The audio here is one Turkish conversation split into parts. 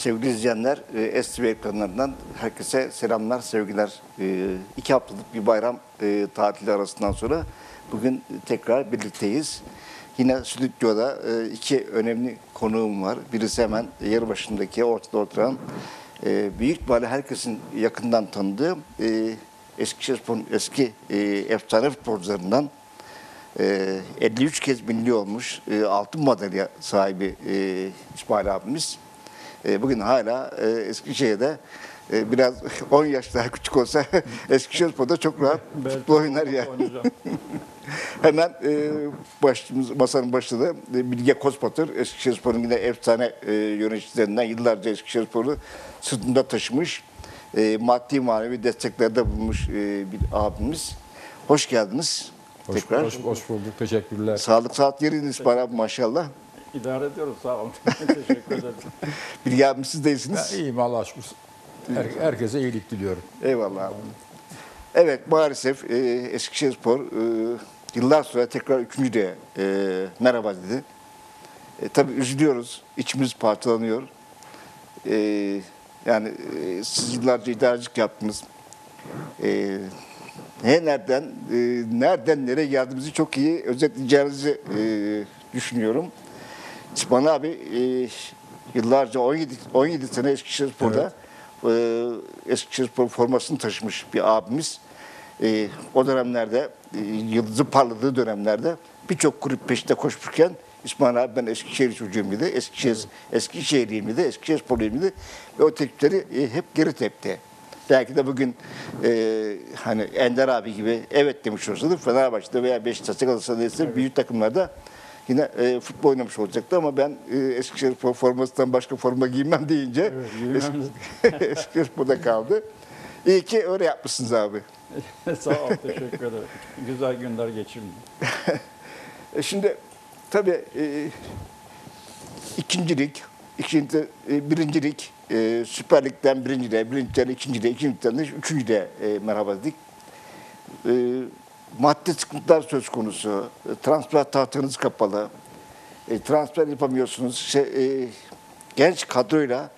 Sevgili izleyenler, e, STV ekranlarından herkese selamlar, sevgiler. E, iki haftalık bir bayram e, tatili arasından sonra bugün tekrar birlikteyiz. Yine stüdyoda e, iki önemli konuğum var. Birisi hemen yer başındaki ortada oturan, e, büyük ihtimalle herkesin yakından tanıdığı e, Eskişehirspor'un eski e, efsane futbolcularından e, 53 kez milli olmuş e, altın madalya sahibi e, İsmail abimiz. E, bugün hala e, Eskişehir'de e, biraz 10 yaş daha küçük olsa Eskişehirspor'da çok rahat futbol oynar ya. Hemen e, başımız, masanın başında e, Bilge Kozpatır, Eskişehirspor'un yine efsane e, yöneticilerinden yıllarca Eskişehirspor'u sırtında taşımış, e, maddi manevi desteklerde bulunmuş e, bir abimiz. Hoş geldiniz. Hoş, tekrar. hoş, hoş bulduk. Teşekkürler. Sağlık saat yerinde İsmail abi maşallah. İdare ediyoruz sağ olun. Teşekkür ederim. Bilge abim siz değilsiniz. iyiyim Allah'a şükür. Her, herkese iyilik diliyorum. Eyvallah abi. Evet maalesef e, Eskişehirspor e, yıllar sonra tekrar üçüncü de e, merhaba dedi. E, tabii üzülüyoruz. içimiz parçalanıyor. E, yani e, siz yıllarca idarecilik yaptınız. E, ne nereden e, nereden nereye geldiğimizi çok iyi özetleyeceğinizi e, düşünüyorum. İsmail abi e, yıllarca 17 17 sene Eskişehirspor'da e, Eskişehirspor formasını taşımış bir abimiz. E, o dönemlerde e, yıldızı parladığı dönemlerde birçok kulüp peşinde koşmuşken İsmail abi ben Eskişehir çocuğum dedi. Eskişehir, Eskişehirliyim dedi. Eskişehirsporluyum dedi. Ve o teklifleri e, hep geri tepti. Belki de bugün e, hani Ender abi gibi evet demiş olsaydı Fenerbahçe'de veya Beşiktaş'ta Galatasaray'da büyük takımlarda yine e, futbol oynamış olacaktı ama ben e, Eskişehir formasından başka forma giymem deyince Evet, giymem Eski- Eskişehir'de kaldı. İyi ki öyle yapmışsınız abi. sağ ol teşekkür ederim. Güzel günler geçirdim. E şimdi tabii e, ikincilik, ikinci, e, birincilik, e, Süper Lig'den birinciliğe, birinciden ikinciliğe, ikinciden de üçüncülüğe e, merhaba dedik. E, maddi sıkıntılar söz konusu, e, transfer tahtanız kapalı, e, transfer yapamıyorsunuz. Şey, e, genç kadroyla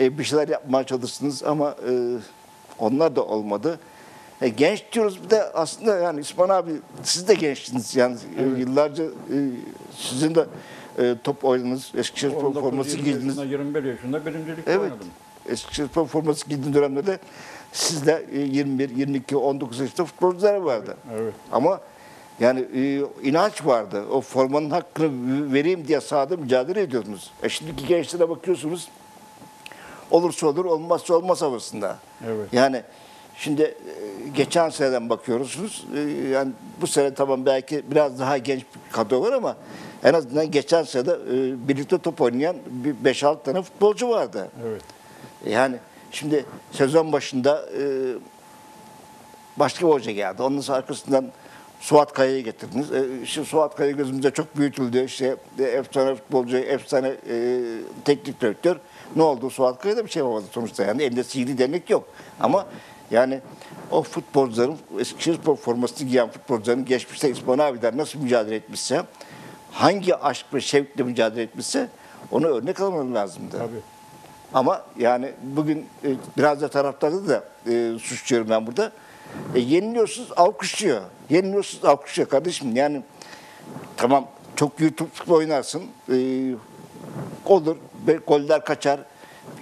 e, bir şeyler yapmaya çalıştınız ama e, onlar da olmadı. E, genç diyoruz bir de aslında yani İsmail abi siz de gençtiniz yani e, yıllarca e, sizin de e, top oynadınız, Eskişehir 19, forması 20 giydiniz. yaşında, 21 yaşında birincilikte Evet. oynadım. Eskişehir forması giydiğiniz dönemlerde sizde e, 21, 22, 19 yaşında futbolcular vardı. Evet. Ama yani e, inanç vardı. O formanın hakkını vereyim diye sahada mücadele ediyordunuz. E şimdiki gençlere bakıyorsunuz. Olursa olur, olmazsa olmaz havasında. Evet. Yani şimdi e, geçen seneden bakıyorsunuz. E, yani bu sene tamam belki biraz daha genç bir kadro var ama en azından geçen sene e, birlikte top oynayan bir 5-6 tane futbolcu vardı. Evet. Yani şimdi sezon başında e, başka bir hoca geldi. Sonra arkasından Suat Kaya'yı getirdiniz. E, şimdi Suat Kaya gözümüzde çok büyütüldü. İşte e, efsane futbolcu, efsane e, teknik direktör. Ne oldu? Suat Kaya da bir şey yapamadı sonuçta. Yani elinde sihirli demek yok. Ama yani o futbolcuların, Eskişehirspor formasını giyen futbolcuların geçmişte İsmail abiler nasıl mücadele etmişse, hangi aşk ve şevkle mücadele etmişse onu örnek almaları lazımdı. Tabii. Ama yani bugün e, biraz da taraftarı da e, suçluyorum ben burada. E, yeniliyorsunuz alkışlıyor. Yeniliyorsunuz alkışlıyor kardeşim. Yani tamam çok YouTube futbol oynarsın. E, olur. Goller kaçar.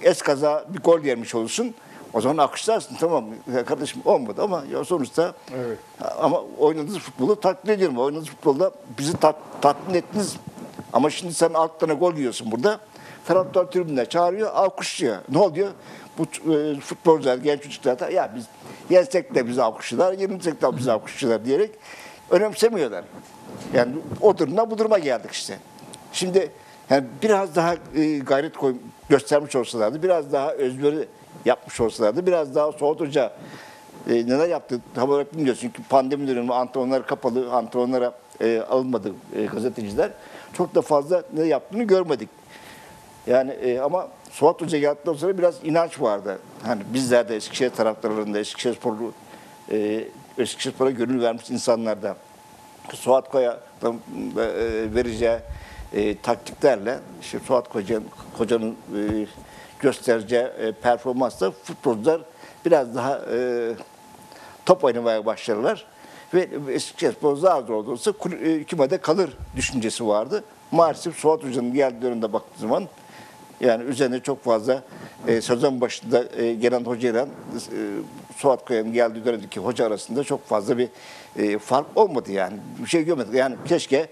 Es kaza bir gol yemiş olursun. O zaman alkışlarsın tamam ya kardeşim olmadı ama ya sonuçta Evet. ama oynadığınız futbolu takdir ediyorum. Oynadığınız futbolda bizi tat, tatmin ettiniz. Ama şimdi sen alt tane gol yiyorsun burada. Taraftar tribünde çağırıyor, alkışlıyor. Ne oluyor? Bu e, futbolcular, genç çocuklar da ya biz yensek de bizi alkışlar, yenilsek de bizi alkışlar diyerek önemsemiyorlar. Yani o durumdan bu duruma geldik işte. Şimdi yani biraz daha e, gayret koy, göstermiş olsalardı, biraz daha özveri yapmış olsalardı, biraz daha soğutucu e, neler yaptı tam olarak bilmiyoruz. Çünkü pandemi dönemi antrenörler kapalı, antrenörlere e, alınmadı e, gazeteciler. Çok da fazla ne yaptığını görmedik. Yani e, ama Suat Hoca geldikten sonra biraz inanç vardı. Hani bizler de Eskişehir taraftarlarında, Eskişehir sporlu, e, Eskişehir spora gönül vermiş insanlarda. Suat Kaya'dan e, vereceği e, taktiklerle işte Suat Koca'nın Koca'nın e, göstereceği e, performansla futbolcular biraz daha e, top oynamaya başlarlar. Ve Eskişehirspor zar zor olursa kul- e, kümede kalır düşüncesi vardı. Maalesef Suat Hoca'nın geldiği dönemde baktığı zaman yani üzerine çok fazla e, sezon başında e, gelen hocayla e, Suat Kaya'nın geldiği dönemdeki hoca arasında çok fazla bir e, fark olmadı yani. Bir şey görmedik. Yani keşke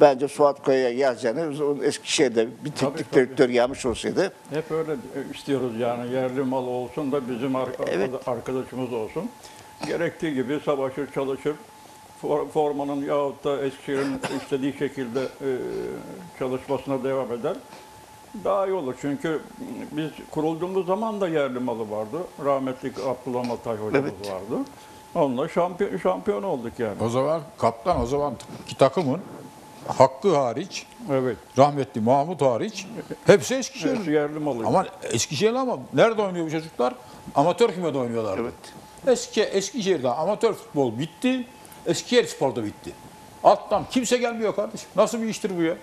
bence Suat Kaya'ya geleceğini Eskişehir'de bir teknik Tabii, tabii. direktör gelmiş olsaydı Hep öyle istiyoruz yani yerli mal olsun da bizim ar- Evet. arkadaşımız olsun. Gerektiği gibi savaşır, çalışır. For- Formanın yahut da Eskişehir'in istediği şekilde e, çalışmasına devam eder. Daha iyi olur çünkü biz kurulduğumuz zaman da yerli malı vardı. Rahmetli Abdullah Matay hocamız Evet. vardı. Onunla şampiyon, şampiyon olduk yani. O zaman kaptan o zaman ki takımın hakkı hariç, Evet. rahmetli Mahmut hariç hepsi Eskişehir. Yerli malı. Ama Eskişehirli ama nerede oynuyor bu çocuklar? Amatör kümede oynuyorlar. evet. Eski Eskişehir'de amatör futbol bitti. Eskişehir Spor'da bitti. Alttan kimse gelmiyor kardeşim. Nasıl bir iştir bu ya?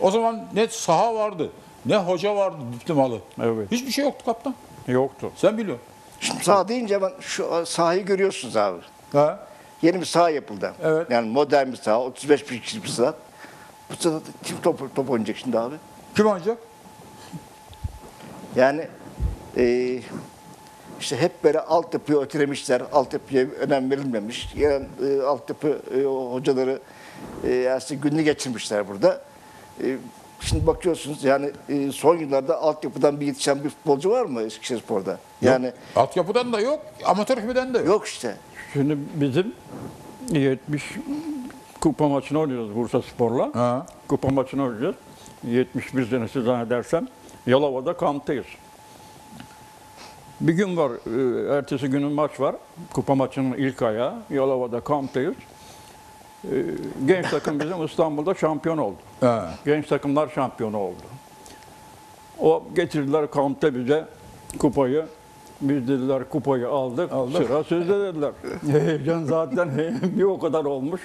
O zaman ne saha vardı, ne hoca vardı diplomalı. Evet. Hiçbir şey yoktu kaptan. Yoktu. Sen biliyorsun. Şimdi saha deyince ben şu sahayı görüyorsunuz abi. Ha? Yeni bir saha yapıldı. Evet. Yani modern bir saha, 35 bin kişilik bir saha. Bu sahada kim top, top oynayacak şimdi abi? Kim oynayacak? Yani eee işte hep böyle altyapıyı ötelemişler, altyapıya önem verilmemiş. Yani e, altyapı e, hocaları e, aslında gününü geçirmişler burada. E, şimdi bakıyorsunuz yani e, son yıllarda altyapıdan bir yetişen bir futbolcu var mı Eskişehirspor'da? Yani Yok. Altyapıdan da yok, amatör kümeden de yok. yok işte. Şimdi bizim 70 kupa maçını oynuyoruz Bursa Spor'la. Ha. Kupa maçını oynayacağız. 71 senesi zannedersem. Yalova'da kamptayız. Bir gün var, e, ertesi günün maç var. Kupa maçının ilk ayağı. Yalova'da kamptayız. E, Genç takım bizim İstanbul'da şampiyon oldu. Ha. Genç takımlar şampiyonu oldu. O getirdiler kampta bize kupayı. Biz dediler kupayı aldık. Aldık. Sıra sizde dediler. heyecan zaten bir o kadar olmuş.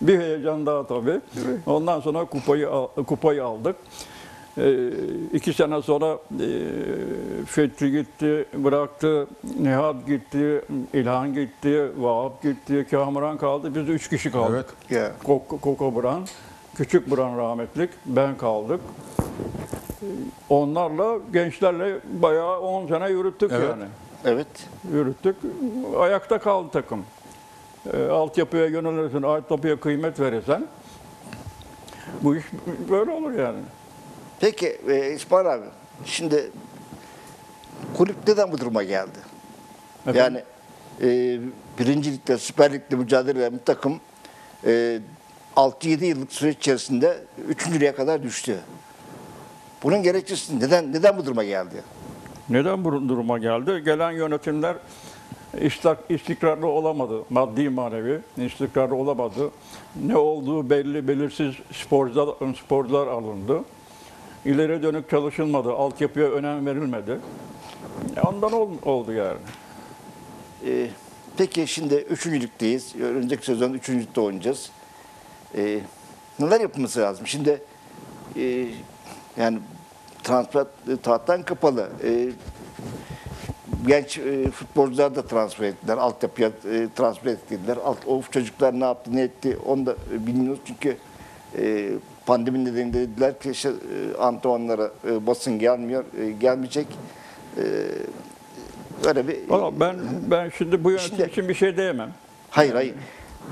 Bir heyecan daha tabii. Ondan sonra kupayı kupayı aldık. Ee, iki sene sonra e, Fethi gitti, bıraktı, Nihat gitti, İlhan gitti, Vahap gitti, Kamuran kaldı. Biz de üç kişi kaldık. Evet. Koko, Koko Buran, Küçük Buran rahmetlik, ben kaldık. Onlarla, gençlerle bayağı 10 sene yürüttük Evet. yani. Evet. Yürüttük. Ayakta kaldı takım. E, altyapıya yönelirsin, altyapıya kıymet verirsen bu iş böyle olur yani. Peki e, İsmail abi şimdi kulüp neden bu duruma geldi? Efendim? Yani e, birinci ligde, Süper Lig'de mücadele eden bir takım e, 6-7 yıllık süreç içerisinde üçüncülüğe kadar düştü. Bunun gerekçesi neden neden bu duruma geldi? Neden bu duruma geldi? Gelen yönetimler istikrarlı olamadı. Maddi manevi istikrarlı olamadı. Ne olduğu belli belirsiz sporcular, sporcular alındı. İleri dönük çalışılmadı. Altyapıya önem verilmedi. E, Ondan ol- oldu yani. E, peki şimdi üçüncülükteyiz. Önümüzdeki sezon üçüncülükte oynayacağız. E, neler yapılması lazım? Şimdi e, yani transfer e, tahttan kapalı. E, genç e, futbolcular da transfer ettiler. Altyapıya e, transfer ettiler. Alt, o çocuklar ne yaptı, ne etti onu da e, bilmiyoruz. Çünkü e, pandemi nedeniyle dediler ki işte, e, antrenmanlara e, basın gelmiyor, e, gelmeyecek. Öyle bir... Valla ben ben şimdi bu yönetim Şimdi- için bir şey diyemem. Hayır hayır.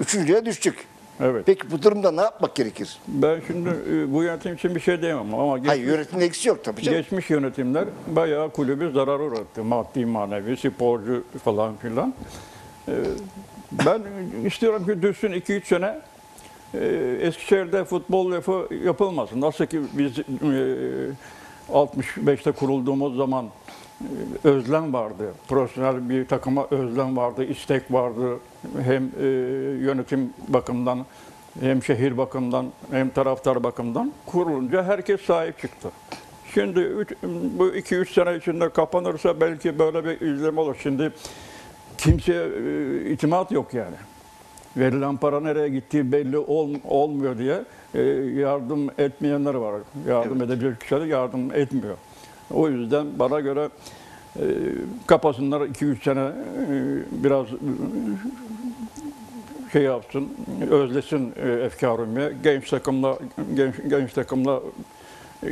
Üçüncüye düştük. Evet. Peki bu durumda ne yapmak gerekir? Ben şimdi bu yönetim için bir şey diyemem ama geç- Hayır yönetimde eksi yok tabii canım. geçmiş yönetimler bayağı kulübü zarar uğrattı. Maddi, manevi, sporcu falan filan. Ben istiyorum ki düşsün 2-3 sene Eskişehir'de futbol lafı yapılmasın. Nasıl ki biz e, 65'te kurulduğumuz zaman e, özlem vardı. Profesyonel bir takıma özlem vardı, istek vardı. Hem e, yönetim bakımından hem şehir bakımından hem taraftar bakımından kurulunca herkes sahip çıktı. Şimdi bu 2-3 sene içinde kapanırsa belki böyle bir izlem olur. Şimdi kimseye e, itimat yok yani. Verilen para nereye gittiği belli ol- olmuyor diye e, yardım etmeyenler var. Yardım edebilecek kişiler yardım etmiyor. O yüzden bana göre e, kapasınlar 2-3 sene e, biraz e, şey yapsın, özlesin e, efkarımı. Genç takımla genç, genç takımla e,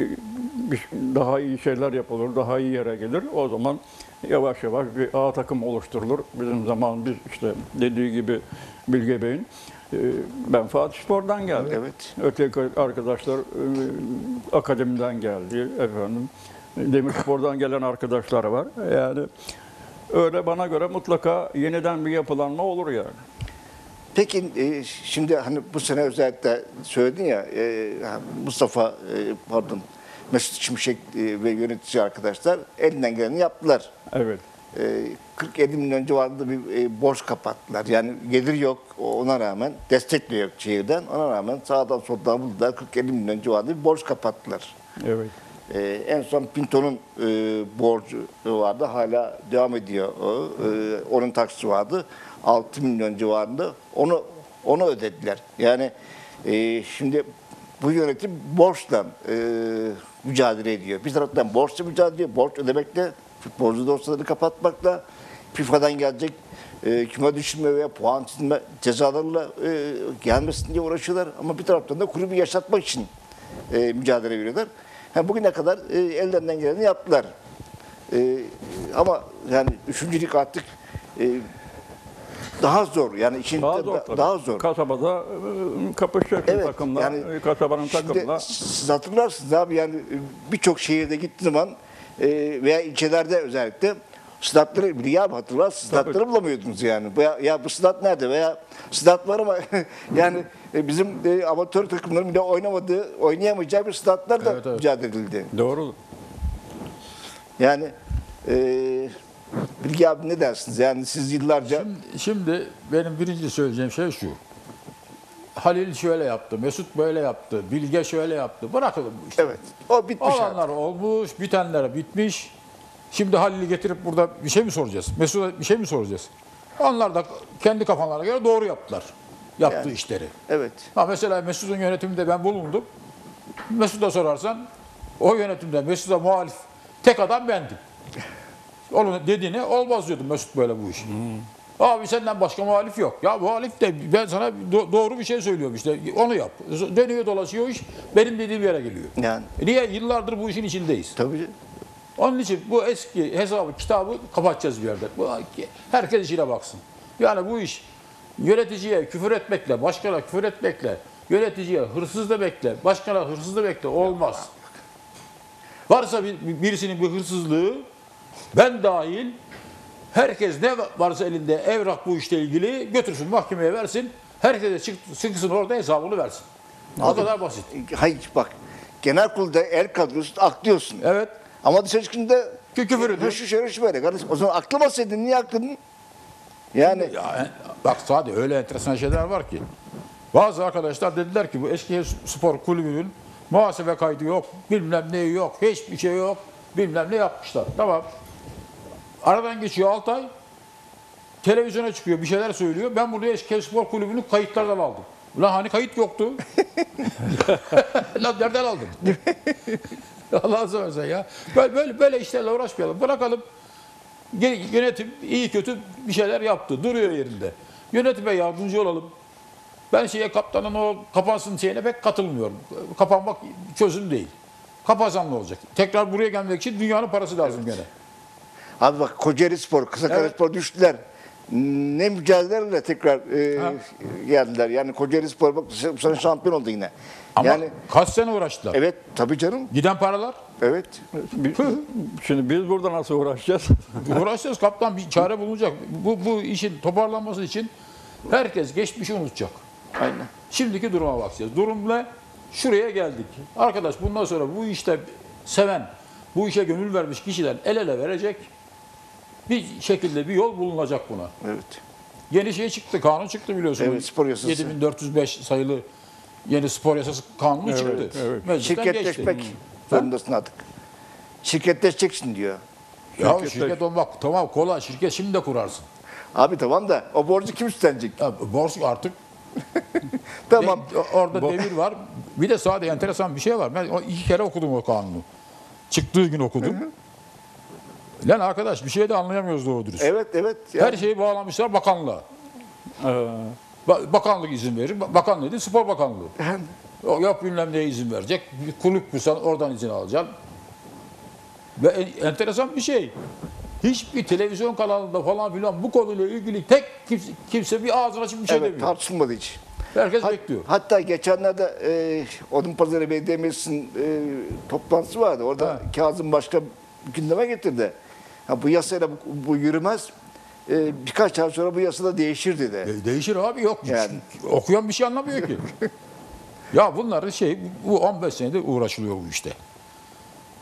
daha iyi şeyler yapılır, daha iyi yere gelir. O zaman yavaş yavaş bir A takım oluşturulur. Bizim zaman biz işte dediği gibi Bilge Bey'in e, ben Fatih Spor'dan geldim. Evet. Öteki arkadaşlar e, akademiden geldi efendim. Demirspor'dan gelen arkadaşlar var. Yani öyle bana göre mutlaka yeniden bir yapılanma olur yani. Peki e, şimdi hani bu sene özellikle söyledin ya e, Mustafa pardon Mesut Şimşek ve yönetici arkadaşlar elinden geleni yaptılar. Evet. E, 40-50 milyon civarında bir e, borç kapattılar. Yani gelir yok ona rağmen destek de yok şehirden. Ona rağmen sağdan soldan buldular 40-50 milyon civarında bir borç kapattılar. Evet. Ee, en son Pinto'nun e, borcu vardı. Hala devam ediyor. O. Ee, onun taksisi vardı. 6 milyon civarında. Onu onu ödediler. Yani e, şimdi bu yönetim borçla e, mücadele ediyor. Bir taraftan borçla mücadele ediyor. Borç ödemekle, futbolcu dosyaları kapatmakla, FIFA'dan gelecek e, küme düşürme veya puan silme cezalarla e, gelmesin diye uğraşıyorlar. Ama bir taraftan da kulübü yaşatmak için e, mücadele veriyorlar. Ha, bugüne kadar e, ellerinden geleni yaptılar. E, ama yani üçüncülük artık e, daha zor. Yani işin Daha da- zor tabii. daha zor. Kasabada e, kapışacaksın Evet, takımla, yani e, kasabanın takımla. siz hatırlarsınız abi yani e, birçok şehirde gittiği zaman veya ilçelerde özellikle statları Bilgi abi hatırlar statları bulamıyordunuz yani. Ya, ya bu stat nerede veya stat var ama yani e, bizim e, amatör takımların bile oynamadığı, oynayamayacağı bir statlar da Evet, evet. mücadele edildi. Doğru. Yani e, Bilgi abi ne dersiniz? Yani siz yıllarca Şimdi, şimdi benim birinci söyleyeceğim şey şu. Halil şöyle yaptı, Mesut böyle yaptı, Bilge şöyle yaptı. Bırakalım bu işi. evet o bitmiş. Olanlar olmuş, bitenler bitmiş. Şimdi Halil'i getirip burada bir şey mi soracağız? Mesut'a bir şey mi soracağız? Onlar da kendi kafalarına göre doğru yaptılar. Yaptığı Yani. işleri. Evet. Ha mesela Mesut'un yönetiminde ben bulundum. Mesut'a sorarsan o yönetimde Mesut'a muhalif tek adam bendim. Onun dediğine olmaz diyordum Mesut böyle bu iş. Abi senden başka muhalif yok. Ya muhalif de ben sana do- doğru bir şey söylüyorum işte. Onu yap. Dönüyor dolaşıyor iş benim dediğim yere geliyor. Yani E Niye? Yıllardır bu işin içindeyiz. tabii Onun için bu eski hesabı, kitabı kapatacağız bir yerde. Bu, herkes işine baksın. Yani bu iş yöneticiye küfür etmekle, başkana küfür etmekle, yöneticiye hırsız demekle, başkana hırsız demekle olmaz. Varsa bir, birisinin bir hırsızlığı, ben dahil herkes ne varsa elinde evrak bu işle ilgili götürsün mahkemeye versin. Herkese çık- çıksın orada hesabını versin. O Abi- kadar basit. Hayır bak genel kurulda el kadrosu aklıyorsun. Evet. Ama dışarı çıkınca Kü- küfür ediyor. Şu şöyle şu böyle. Kardeşim o zaman aklamasaydın niye akladın? Yani Ya, bak sadece öyle enteresan şeyler var ki. Bazı arkadaşlar dediler ki bu Eskişehir Spor Kulübü'nün muhasebe kaydı yok, bilmem ne yok, hiçbir şey yok, bilmem ne yapmışlar. Tamam. Aradan geçiyor 6 ay. Televizyona çıkıyor, bir şeyler söylüyor. Ben burada Eskişehir Spor Kulübü'nün kayıtlardan aldım. Ulan hani kayıt yoktu? Lan nereden aldın? Allah'ını seversen ya. Böyle, böyle, böyle işlerle uğraşmayalım. Bırakalım. Yönetim iyi kötü bir şeyler yaptı. Duruyor yerinde. Yönetime yardımcı olalım. Ben şeye kaptanın o kapansın şeyine pek katılmıyorum. Kapanmak çözüm değil. Kapatsan ne olacak? Tekrar buraya gelmek için dünyanın parası lazım gene. Abi bak Kocaeli Spor, Kısakale Evet. Spor düştüler. Ne mücadelelerle tekrar e, Ha. geldiler. Yani Kocaeli Spor bak bu sene şampiyon oldu yine. Ama yani kaç sene uğraştılar? evet tabii canım. Giden paralar? Evet. Şimdi biz burada nasıl uğraşacağız? Uğraşacağız kaptan bir çare bulunacak. Bu, bu işin toparlanması için herkes geçmişi unutacak. Aynen. Şimdiki duruma bakacağız. Durum ne? Şuraya geldik. Arkadaş bundan sonra bu işte seven, bu işe gönül vermiş kişiler el ele verecek. Bir şekilde bir yol bulunacak buna. Evet. Yeni şey çıktı, kanun çıktı biliyorsunuz. Evet, spor yasası. 7405 sayılı yeni spor yasası kanunu Evet, çıktı. evet. Meclisten Şirketleşmek geçti. zorundasın artık. Şirketleşeceksin diyor. Ya Şirketleş- şirket olmak tamam kolay. Şirket şimdi de kurarsın. Abi tamam da o borcu kim üstlenecek? Ya, borç artık Tamam. de- orada devir var. Bir de sadece enteresan bir şey var. Ben iki kere okudum o kanunu. Çıktığı gün okudum. Lan arkadaş bir şey de anlayamıyoruz doğru dürüst. Evet evet. Her Yani, şeyi bağlamışlar bakanlığa. Ee, Ba- Bakanlık izin verir. Ba- Bakan dedi spor bakanlığı. yani O yok bilmem neye izin verecek. Bir kulüp kursan oradan izin alacaksın. Ve en- enteresan bir şey. Hiçbir televizyon kanalında falan filan bu konuyla ilgili tek kimse, kimse bir ağzını açıp bir şey evet demiyor. tartışılmadı hiç. Herkes Hat- bekliyor. Hatta geçenlerde e, Odunpazarı Belediye Meclisi'nin e, toplantısı vardı. Orada Ha. Kazım Başkan gündeme getirdi. Ha, bu yasayla bu, bu yürümez. E, birkaç ay sonra bu yasada değişir dedi. De- değişir abi yok. Yani. Okuyan bir şey anlamıyor ki. ya bunların şey bu 15 senedir uğraşılıyor bu işte.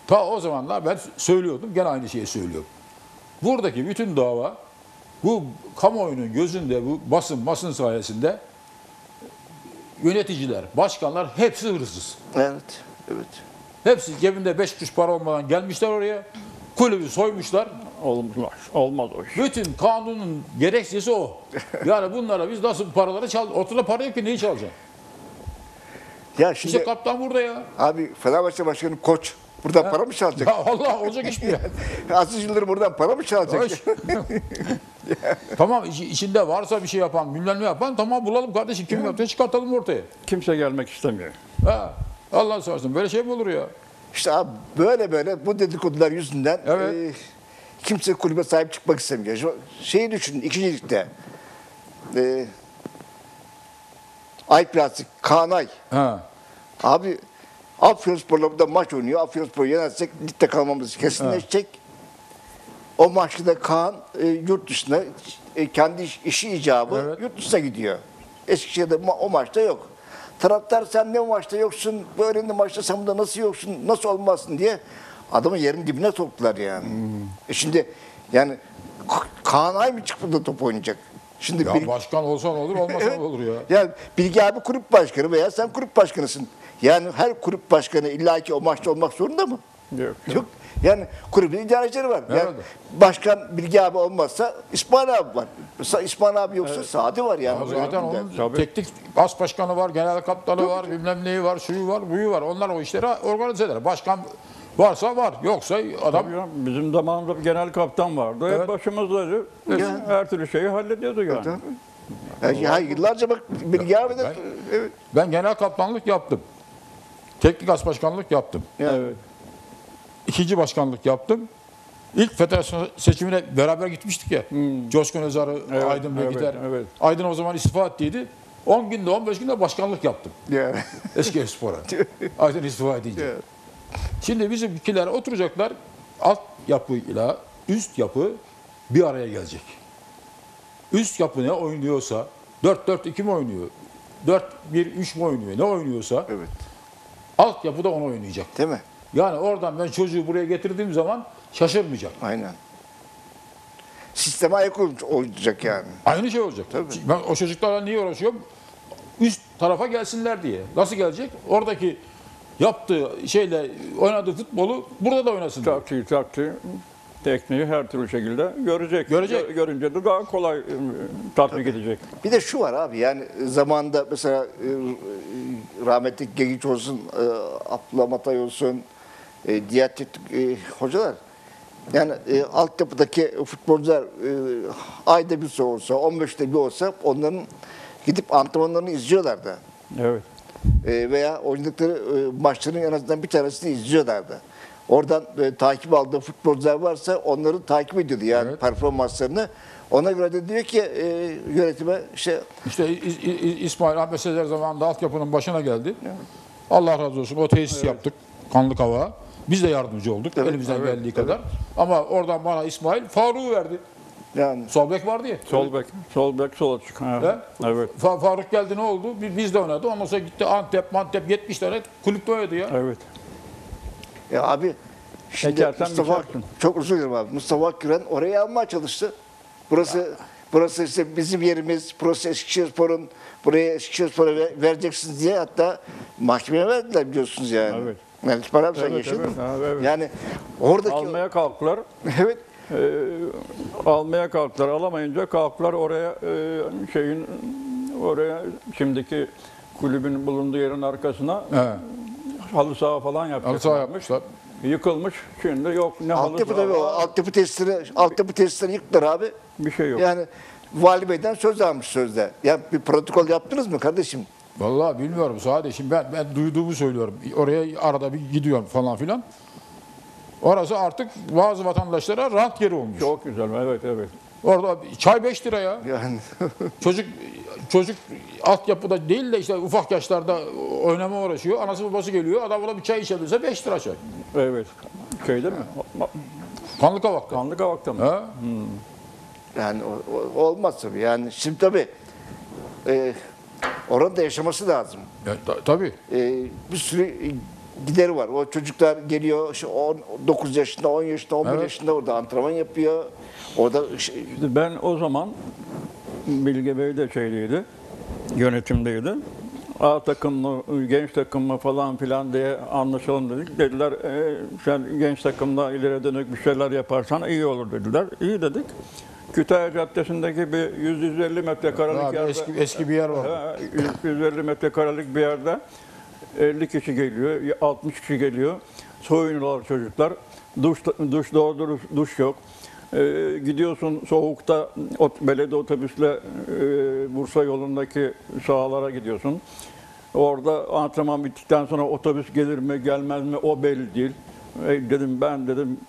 Ta o zamanlar ben söylüyordum gene aynı şeyi söylüyorum. Buradaki bütün dava bu kamuoyunun gözünde bu basın basın sayesinde yöneticiler, başkanlar hepsi hırsız. Evet. Evet. Hepsi cebinde 5 kuruş para olmadan gelmişler oraya. Kulübü soymuşlar. olmaz, olmaz o iş. Bütün kanunun gerekçesi o. Yani bunlara biz nasıl paraları çal... Ortada para yok ki neyi çalacaksın? Ya şimdi İşte kaptan burada ya. abi Fenerbahçe Başkanı Koç buradan para mı çalacak? Ya Allah olacak iş mi ya? Aziz Yıldırım buradan para mı çalacak? Tamam içi- içinde varsa bir şey yapan, bilmem ne yapan tamam bulalım kardeşim kim yaptı çıkartalım ortaya. Kimse gelmek istemiyor. Ha. Allah seversen böyle şey mi olur ya? İşte abi böyle böyle bu dedikodular yüzünden Evet. e, kimse kulübe sahip çıkmak istemiyor. Şu şeyi düşünün ikinci ligde. E, Ay Plastik, Kaan Ay. Ha. Abi Afyonspor'la burada maç oynuyor. Afyonspor yenersek ligde kalmamız kesinleşecek. O maçta da Kaan e, yurt dışına e, kendi iş- işi icabı Evet. yurt dışına gidiyor. Eskişehir'de ma- o maçta yok. Taraftar sen ne maçta yoksun, bu önemli maçta sen burada nasıl yoksun, nasıl olmazsın diye adamı yerin dibine soktular yani. Hmm. E şimdi yani Kaan Ay mı çıkıp da top oynayacak? Şimdi Ya bir- başkan olsan olur olmasa Evet. olur ya? yani Bilgi abi kulüp başkanı veya sen kulüp başkanısın. Yani her kulüp başkanı illaki o maçta olmak zorunda mı? Yok. Yok. Yani kulübün idarecileri var. Yani başkan Bilgi abi olmazsa İsmail abi var. İsmail abi yoksa Sadi var yani. Ya zaten onun Tabii. teknik as başkanı var, genel kaptanı var, bilmem neyi var, şuyu var, buyu var. Onlar o işleri organize eder. Başkan varsa var, yoksa adam Tabii ya, bizim zamanımızda bir genel kaptan vardı. Evet. Hep başımızdaydı. Ya. Her türlü şeyi hallediyordu yani. Tabii. Yani ya yıllarca bak Bilgi abi de Ben- evet. ben genel kaptanlık yaptım. Teknik as başkanlık yaptım. Yani Evet. İkinci başkanlık yaptım. İlk federasyon seçimine beraber gitmiştik ya. Coşkun Özarı, Evet, Aydın evet, gider. evet. Aydın o zaman istifa ettiydi. 10 günde 15 günde başkanlık yaptım. yani. Eski Spor'a. Aydın istifa edince. Evet. Şimdi bizimkiler oturacaklar. Alt yapıyla üst yapı bir araya gelecek. Üst yapı ne oynuyorsa 4-4-2 mi oynuyor? 4-1-3 mi oynuyor? Ne oynuyorsa evet. alt yapı da onu oynayacak. Değil mi? Yani oradan ben çocuğu buraya getirdiğim zaman şaşırmayacak. Aynen. Sisteme ayak olacak yani. Aynı şey olacak. Tabii. Ben o çocuklarla niye uğraşıyorum? Üst tarafa gelsinler diye. Nasıl gelecek? Oradaki yaptığı şeyle oynadığı futbolu burada da oynasın. Taktiği taktiği tekniği her türlü şekilde görecek. Görecek. Gö- Görünce de daha kolay e, tatbik edecek. Bir de şu var abi yani zamanında mesela e, rahmetli Gegiç olsun, e, Abdullah Matay olsun, e, diğer teknik e, hocalar yani e, altyapıdaki futbolcular e, ayda bir olsa, 15'te bir olsa onların gidip antrenmanlarını izliyorlardı. Evet. E, veya oynadıkları e, maçların en azından bir tanesini izliyorlardı. Oradan e, takip aldığı futbolcular varsa onları takip ediyordu yani Evet. performanslarını. Ona göre de diyor ki e, yönetime işte İşte İsmail Ahmet Sezer zamanında altyapının başına geldi. Allah razı olsun o tesis yaptık. Kanlı Kava. Biz de yardımcı olduk Evet, elimizden evet, geldiği kadar. Ama oradan bana İsmail Faruk'u verdi. yani Sol bek vardı ya. Sol bek, sol bek, sol açık. Ha. He? Evet. Fa- Faruk geldi ne oldu? Biz, de oynadı. Ondan sonra gitti Antep, Mantep 70 tane kulüpte oynadı ya. Evet. Ya abi şimdi Ekersen Mustafa biçersin. çok özür dilerim abi. Mustafa Akgüren orayı almaya çalıştı. Burası burası işte bizim yerimiz. Burası Eskişehirspor'un buraya Eskişehirspor'a ver- vereceksiniz diye hatta mahkemeye verdiler biliyorsunuz yani. Evet. Yani sen Evet, yaşadın. evet, ha, evet. Yani oradaki Almaya kalktılar. evet e, almaya kalktılar. Alamayınca kalktılar oraya e, şeyin oraya şimdiki kulübün bulunduğu yerin arkasına He. halı saha falan Halı yapacaklarmış. saha yapmışlar. Yıkılmış. Şimdi yok ne halı Altyapı saha tabii o. Altyapı testleri, altyapı testleri yıktılar abi. bir şey yok. Yani Vali Bey'den söz almış sözde. Ya bir protokol yaptınız mı kardeşim? Vallahi bilmiyorum sadece şimdi ben, ben duyduğumu söylüyorum. Oraya arada bir gidiyorum falan filan. Orası artık bazı vatandaşlara rant yeri olmuş. Çok güzel. Evet evet. Orada çay 5 lira ya. Yani Çocuk çocuk altyapıda değil de işte ufak yaşlarda oynama uğraşıyor. Anası babası geliyor. Adam ona bir çay içebilirse 5 lira çay. Evet. Şeyde mi? Kanlı kavakta. Kanlı Kavak'ta mı? Ha? yani o- o- olmaz tabii. Yani şimdi tabii e, orada yaşaması lazım. Ya, ta- tabii. E, bir sürü gideri var. O çocuklar geliyor işte 10, 9 yaşında, 10 yaşında, 11 Evet. yaşında orada antrenman yapıyor. Orada şey, İşte Ben o zaman Bilge Bey de şeyliydi, yönetimdeydi. A takımlı, genç takımlı falan filan diye anlaşalım dedik. Dediler e, sen genç takımda ileri dönük bir şeyler yaparsan iyi olur dediler. İyi dedik. Kütahya Caddesi'ndeki bir 100-150 metrekarelik Abi yerde, eski, eski bir yer var. Ha, 150 metrekarelik bir yerde 50 kişi geliyor, 60 kişi geliyor. Soyunuyorlar çocuklar. Duş, duş doğru duş yok. Ee, gidiyorsun soğukta ot, belediye otobüsle e, Bursa yolundaki sahalara gidiyorsun. Orada antrenman bittikten sonra otobüs gelir mi gelmez mi o belli değil. E, dedim ben dedim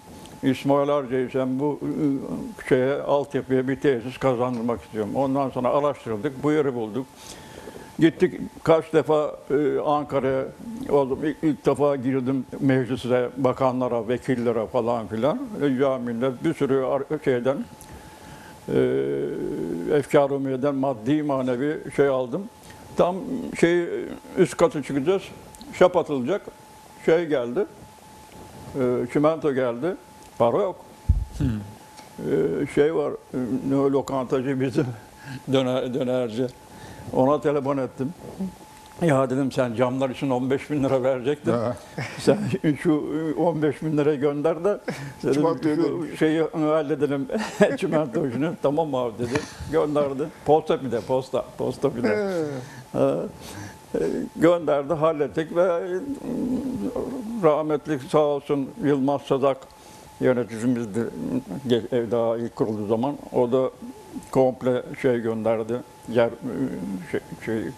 İsmail Arca'yı sen bu e, şeye altyapıya bir tesis kazandırmak istiyorum. Ondan sonra araştırdık, bu yeri bulduk. Gittik kaç defa e, Ankara'ya oldum. İlk, ilk defa girdim meclise, bakanlara, vekillere falan filan. E, bir sürü şeyden e, efkar maddi manevi şey aldım. Tam şey üst katı çıkacağız. Şap atılacak. Şey geldi. E, çimento geldi. Para yok. E, şey var. Ne lokantacı bizim döner, dönerci. Ona telefon ettim. Ya dedim sen camlar için 15 bin lira verecektin. Sen şu 15 bin lira gönder de dedim, şu şeyi halledelim. Çimento işini. Tamam abi dedi. Gönderdi. Posta bir de posta. Posta bir de. Ha, e, gönderdi, hallettik ve e, rahmetli sağ olsun Yılmaz Sadak yöneticimizdi daha ilk kurulduğu zaman. O da komple şey gönderdi. Yer e, şey, şey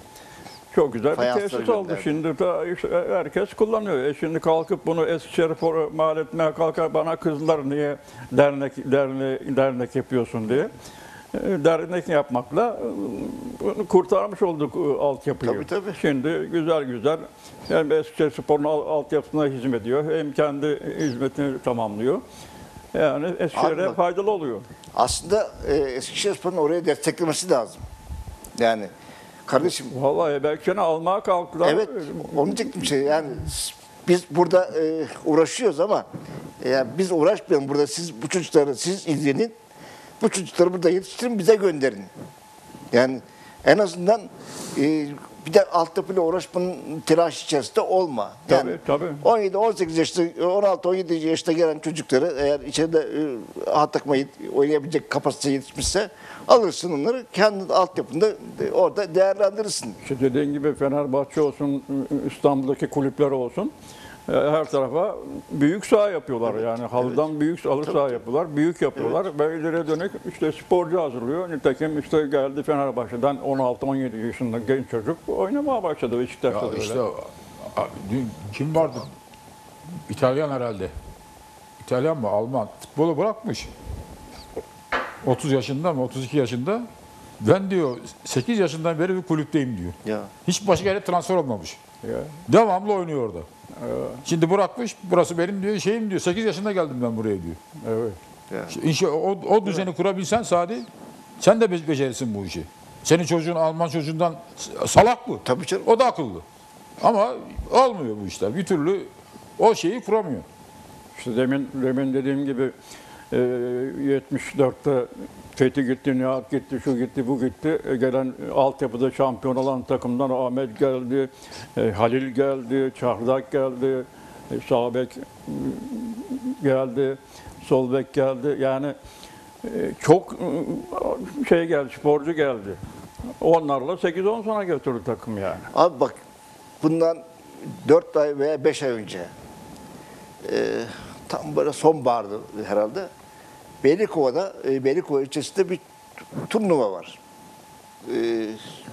çok güzel bir tesis oldu. Şimdi de işte herkes kullanıyor. E şimdi kalkıp bunu Eskişehir'e mal etmeye kalkar bana kızlar niye dernek dernek dernek yapıyorsun diye. Dernek yapmakla e, kurtarmış olduk e, altyapıyı. Tabii, tabii. Şimdi güzel güzel hem Eskişehir Spor'un al- altyapısına hizmet ediyor hem kendi hizmetini tamamlıyor. Yani Eskişehir'e faydalı oluyor. aslında e, Eskişehirspor'un oraya desteklemesi lazım. Yani kardeşim Vallahi belki seni almaya kalktılar. Evet, onu diyecektim şey. Yani biz burada e, uğraşıyoruz ama e, yani biz uğraşmayalım burada. Siz bu çocukları siz ilgilenin. Bu çocukları burada yetiştirin, bize gönderin. Yani en azından e, bir de altyapıyla uğraşmanın telaş içerisinde olma. Yani Tabii, tabii. 17 18 yaşta, 16 17 yaşta gelen çocukları eğer içeride e, A takıma yet- oynayabilecek kapasite yetişmişse alırsın onları kendi altyapında e, orada değerlendirirsin. İşte dediğin gibi Fenerbahçe olsun, İstanbul'daki kulüpler olsun. E, Her tarafa büyük saha yapıyorlar yani halıdan büyük halı saha yapıyorlar, büyük yapıyorlar ve ileriye dönük işte sporcu hazırlıyor. Nitekim işte geldi Fenerbahçe'den 16-17 yaşında genç çocuk oynamaya başladı Beşiktaş'ta da işte dün kim vardı? İtalyan herhalde. İtalyan mı? Alman. Futbolu bırakmış. 30 yaşında mı? 32 yaşında. Ben diyor 8 yaşından beri bir kulüpteyim diyor. Ya. Hiç başka yere transfer olmamış. Ya. Devamlı oynuyor orada. Şimdi bırakmış. Burası benim diyor şeyim diyor. 8 yaşında geldim ben buraya diyor. Evet. Yani. İşte o, o düzeni kurabilsen Sadi sen de be- becerirsin bu işi. Senin çocuğun Alman çocuğundan salak bu. Tabii canım. O da akıllı. Ama olmuyor bu işler. Bir türlü o şeyi kuramıyor. İşte demin, demin dediğim gibi e, 74'te Fethi gitti, Nihat gitti, şu gitti, bu gitti. E, gelen altyapıda şampiyon olan takımdan Ahmet geldi, e, Halil geldi, Çardak geldi, e, Sabek m, geldi. sol bek geldi. Yani e, çok e, şey geldi, sporcu geldi. Onlarla 8-10 sene götürdü takım yani. Abi bak bundan 4 ay veya 5 ay önce e, tam böyle sonbahardı herhalde. Beylikova'da, e, Beylikova ilçesinde bir turnuva var. E,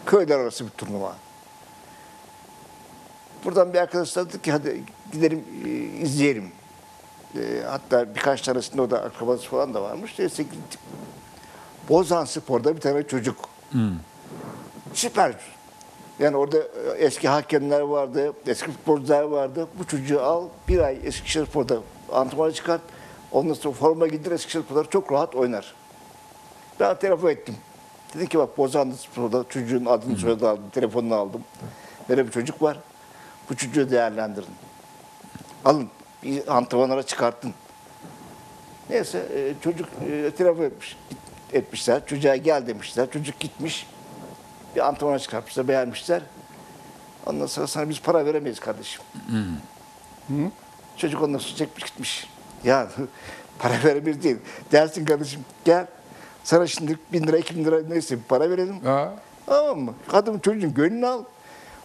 köyler arası bir turnuva. Buradan bir arkadaş da dedi ki hadi gidelim e, izleyelim. E, hatta birkaç tanesinde o da akrabası falan da varmış. Neyse gittik. Bozan Spor'da bir tane çocuk. Süper. Yani orada e, eski hakemler vardı, eski futbolcular vardı. Bu çocuğu al, bir ay Eskişehir Spor'da antrenmana çıkart. Ondan sonra forma giydir Eskişehir Spor'da çok rahat oynar. Ben telefon ettim. Dedim ki bak Bozanlı Spor'da çocuğun adını soyadını aldım, telefonunu aldım. Böyle bir çocuk var. Bu çocuğu değerlendirin. Alın, bir antrenmanlara çıkartın. Neyse e, çocuk e, telefon etmiş, etmişler. Çocuğa gel demişler. Çocuk gitmiş. Bir antrenmana çıkartmışlar, beğenmişler. Ondan sonra sana biz para veremeyiz kardeşim. Çocuk ondan sonra çekmiş gitmiş. Ya para veremeyiz değil. Dersin kardeşim gel. Sana şimdi bin lira, iki bin lira neyse para verelim. Ha. Tamam mı? Kadın çocuğun gönlünü al.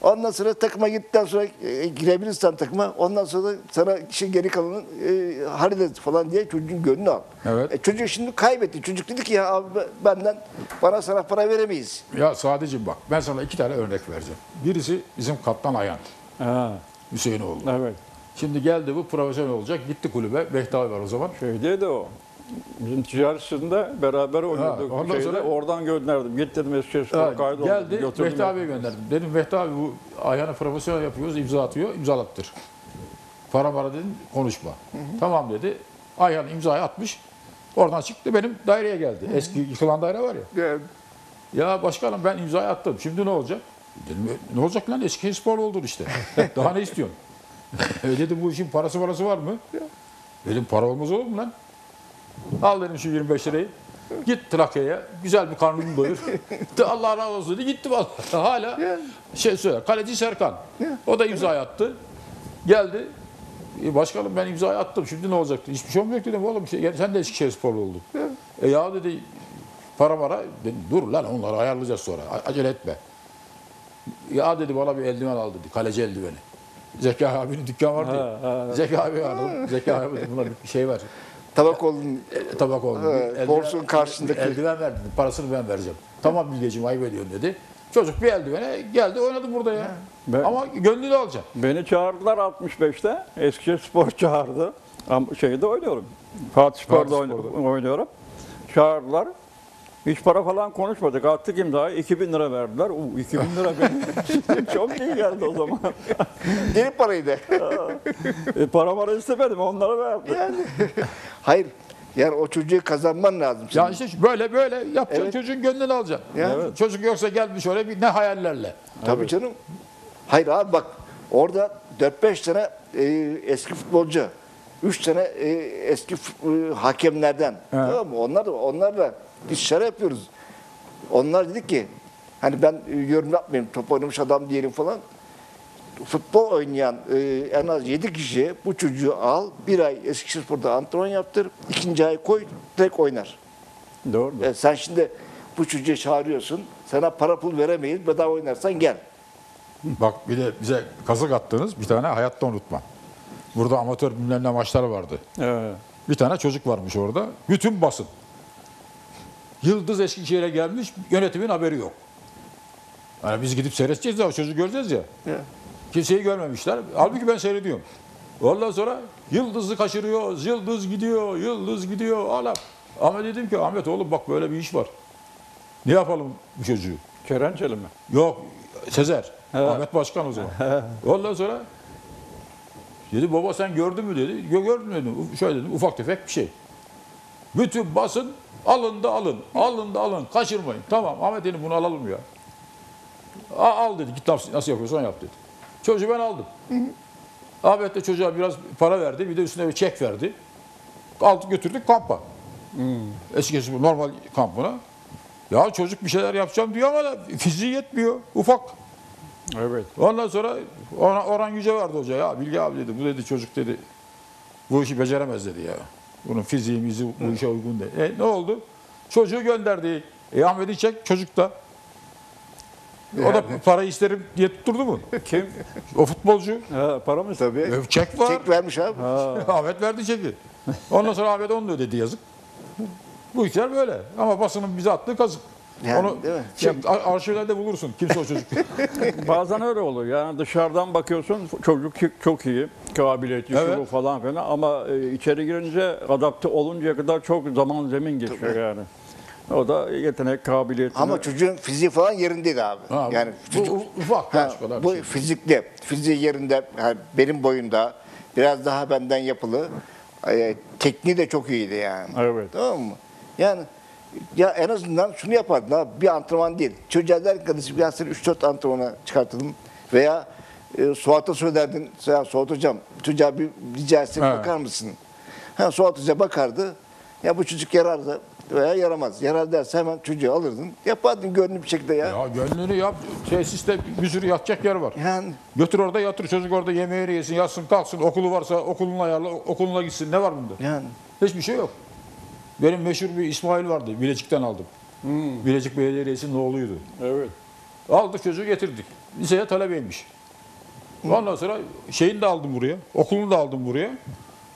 Ondan sonra takıma gittikten sonra e, girebilirsen takıma. Ondan sonra da sana işin geri kalanını e, hallederiz falan diye çocuğun gönlünü al. Evet. E, çocuk şimdi kaybetti. Çocuk dedi ki ya abi be- benden bana sana para veremeyiz. Ya sadece bak ben sana iki tane örnek vereceğim. Birisi bizim kaptan Ayhan Ha, Hüseyinoğlu. evet. Şimdi geldi bu profesyonel olacak. Gitti kulübe. Behtavi var o zaman. Şeydeydi o. Bizim ticaretinde beraber oynuyorduk. ondan Şeyde, sonra- oradan gönderdim. Git dedim Eskişehir Ha, kaydı geldi Vehdi abiye gönderdim. Dedim Vehdi abi bu Ayhan'ı profesyonel yapıyoruz imza atıyor imzalattır. Para para dedim konuşma. Tamam dedi. Ayhan imzayı atmış. Oradan çıktı benim daireye geldi. Eski yıkılan daire var ya. Yani Ya başkanım ben imzayı attım. Şimdi ne olacak? Dedim "E, ne olacak lan eski spor oldun işte. Daha ne istiyorsun? e dedim bu işin parası parası var mı? Dedim para olmaz olur mu lan? Al dedim şu 25 lirayı. Git Trakya'ya güzel bir karnını doyur. Allah razı olsun dedi. Gitti vallahi. Hala şey söyle. Kaleci Serkan. O da imzayı attı. Geldi. E, başkanım ben imzayı attım. Şimdi ne olacaktı? Hiçbir şey olmayacak dedim. Oğlum şey, sen de Eskişehir sporlu oldun. E ya dedi para mara. Dedim, dur lan onları ayarlayacağız sonra. Acele etme. Ya dedi bana bir eldiven al dedi. Kaleci eldiveni. Zeki abinin dükkan vardı. Ha, ha. Zeki abi aradım. Zeki abi buna bir şey var. tabak oldun. Tabak oldu. Ha, Bir eldiven- borsun karşısındaki. Eldiven ver dedi. Parasını ben vereceğim. Tamam Bilgeciğim ayıp ediyorsun dedi. Çocuk bir eldivene geldi oynadı burada ya. Ben- Ama gönlünü alacak. Beni çağırdılar 65'te. Eskişehir Spor çağırdı. Ama şeyde oynuyorum. Fatih Spor'da Fatih oynuyorum. Çağırdılar. Hiç para falan konuşmadık. Attık imzayı. 2000 lira verdiler. Uu, 2000 lira benim çok iyi geldi o zaman. Deli paraydı. E, para mara istemedim. Onlara verdi. Hayır. Yani o çocuğu kazanman lazım. Ya senin. işte böyle böyle yapacaksın Evet. çocuğun gönlünü alacaksın. Ya. Evet. Çocuk yoksa gelmiş oraya bir ne hayallerle. Tabii canım. Hayır abi bak orada 4-5 tane e, eski futbolcu, 3 tane e, eski e, hakemlerden. Tamam mı? Onlar da onlarla istişare yapıyoruz. Onlar dedi ki hani ben e, yorum yapmayayım top oynamış adam diyelim falan. Futbol oynayan e, en az 7 kişiye bu çocuğu al, bir ay Eskişehirspor'da antrenman yaptır, ikinci ay koy, direkt oynar. Doğru. E, sen şimdi bu çocuğu çağırıyorsun, sana para pul veremeyiz, bedava oynarsan gel. Bak bir de bize kazık attığınız bir tane hayatta unutmam. Burada amatör bilmem ne maçları vardı. Evet. Bir tane çocuk varmış orada. Bütün basın. Yıldız Eskişehir'e gelmiş, yönetimin haberi yok. Yani biz gidip seyredeceğiz ya, o çocuğu göreceğiz ya. Ya. Kimseyi görmemişler. Halbuki ben seyrediyorum. Ondan sonra Yıldız'ı kaçırıyor, Yıldız gidiyor, Yıldız gidiyor. Ala. Ama dedim ki Ahmet oğlum bak böyle bir iş var. Ne yapalım bu çocuğu? Kerençeli mi? Yok Sezer. Evet. Ahmet Başkan o zaman. Ondan sonra dedi baba sen gördün mü dedi. Gördüm dedim. Şöyle dedim ufak tefek bir şey. Bütün basın alın da alın. Alın da alın. Kaçırmayın. Tamam Ahmet dedim bunu alalım ya. A- al dedi. Git nasıl, nasıl yapıyorsan yap dedi. Çocuğu ben aldım. Ahmet de çocuğa biraz para verdi. Bir de üstüne bir çek verdi. Aldık götürdük kampa. Eskişehir normal kampına. Ya çocuk bir şeyler yapacağım diyor ama da fiziği yetmiyor. Ufak. Evet. Ondan sonra Orhan, Yüce vardı hoca ya. Bilge abi dedi bu dedi çocuk dedi. Bu işi beceremez dedi ya. Bunun fiziği, mizi bu işe uygun değil. E, ne oldu? Çocuğu gönderdi. E, Ahmet İçek çocuk da. O da para isterim diye tutturdu mu? Kim? O futbolcu. Ha, para mı? Tabii. E, çek var. Çek vermiş abi. Ahmet verdi çeki. Ondan sonra Ahmet onu da ödedi yazık. Bu işler böyle. Ama basının bize attığı kazık. Yani, onu değil mi? şey, ar- arşivlerde bulursun. Kimse o çocuk. Bazen öyle oluyor. Yani dışarıdan bakıyorsun çocuk çok iyi, kabiliyetli, Evet. bu falan filan ama e, içeri girince adapte oluncaya kadar çok zaman zemin geçiyor yani. O da yetenek, kabiliyetini... Ama çocuğun fiziği falan yerindeydi abi. Ha, yani bu, çocuk, bu ufak ha, kaç kadar. bu şey. fizikli, fiziği yerinde, ha, benim boyunda, biraz daha benden yapılı. E, tekniği de çok iyiydi yani. Evet. Tamam mı? Yani ya en azından şunu yapardın abi, bir antrenman değil. Çocuğa der ki ya seni 3-4 antrenmana çıkartalım. Veya e, Suat'a söylerdin, ya Suat hocam çocuğa bir rica etsek Evet. bakar mısın? Ha, Suat Hoca bakardı. Ya bu çocuk yarardı veya yaramaz. Yarar derse hemen çocuğu alırdın. Yapardın gönlü bir şekilde ya. Ya gönlünü yap. Tesiste bir sürü yatacak yer var. Yani Götür orada yatır. Çocuk orada yemeğini yesin, yatsın, kalksın. Okulu varsa okuluna ayarla, okuluna gitsin. Ne var bunda? yani Hiçbir şey yok. Benim meşhur bir İsmail vardı. Bilecik'ten aldım. Bilecik Belediye Reisi'nin oğluydu. Evet. Aldık çocuğu getirdik. Liseye talebeymiş. Ondan sonra şeyini de aldım buraya. Okulunu da aldım buraya.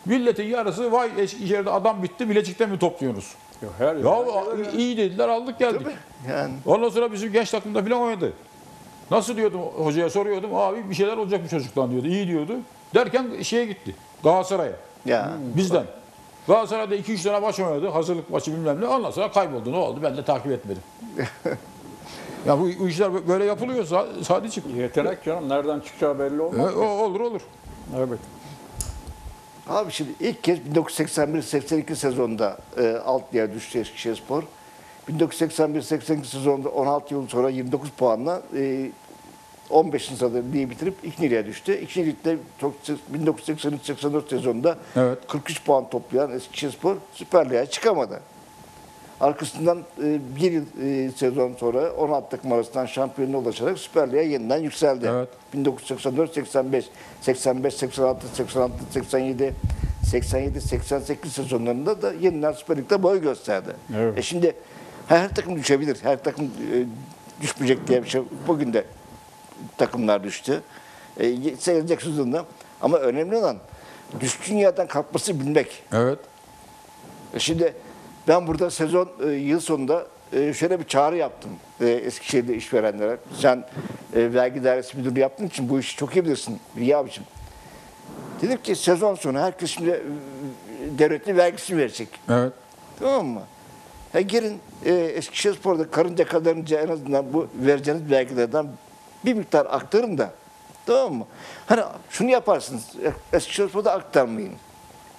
Milletin yarısı vay Eskişehir'de adam bitti Bilecik'ten mi topluyorsunuz? Ya her Ya iyi dediler aldık geldik. yani Ondan sonra bizim genç takımda falan oynadı. Nasıl diyordum hocaya soruyordum. Abi bir şeyler olacak bu çocuktan diyordu. İyi diyordu. Derken şeye gitti. Galatasaray'a. ya Bizden. Galatasaray'da 2-3 tane maç oynadı. Hazırlık maçı bilmem ne. Ondan sonra kayboldu. Ne oldu? Ben de takip etmedim. ya bu, bu işler böyle yapılıyor sa- sadece. Yetenek canım nereden çıkacağı belli E, olmaz. o, olur olur. Evet. Abi şimdi ilk kez 1981-82 sezonunda e, alt diye düştü Eskişehirspor. 1981-82 sezonunda 16 yıl sonra 29 puanla e, 15. sırada ligi bitirip ikinciliğe düştü. İkincilikte 1983-84 sezonunda Evet. 43 puan toplayan Eskişehirspor Süper Lig'e çıkamadı. Arkasından e, bir yıl e, sezon sonra 16 takım arasından şampiyonluğa ulaşarak Süper Lig'e yeniden yükseldi. Evet. 1984-85, 85-86, 86, 87, 87, 88 sezonlarında da yeniden Süper Lig'de boy gösterdi. Evet. E şimdi her takım düşebilir. Her takım e, düşmeyecek diye bir şey. Bugün de takımlar düştü. E, seyredecek sezonda. Ama önemli olan düştüğün yerden kalkması bilmek. Evet. E Şimdi ben burada sezon e, yıl sonunda e, şöyle bir çağrı yaptım e, Eskişehir'de işverenlere. Sen e, vergi dairesi müdürlüğü yaptığın için bu işi çok iyi bilirsin Bilge abicim. Dedim ki sezon sonu herkes şimdi e, devletin vergisini verecek. Evet. Tamam mı? Ha girin e, Eskişehirspor'da karınca kadarınca en azından bu vereceğiniz vergilerden bir miktar aktarın da. Tamam mı? Hani şunu yaparsınız. e, Eskişehirspor'da aktarmayın.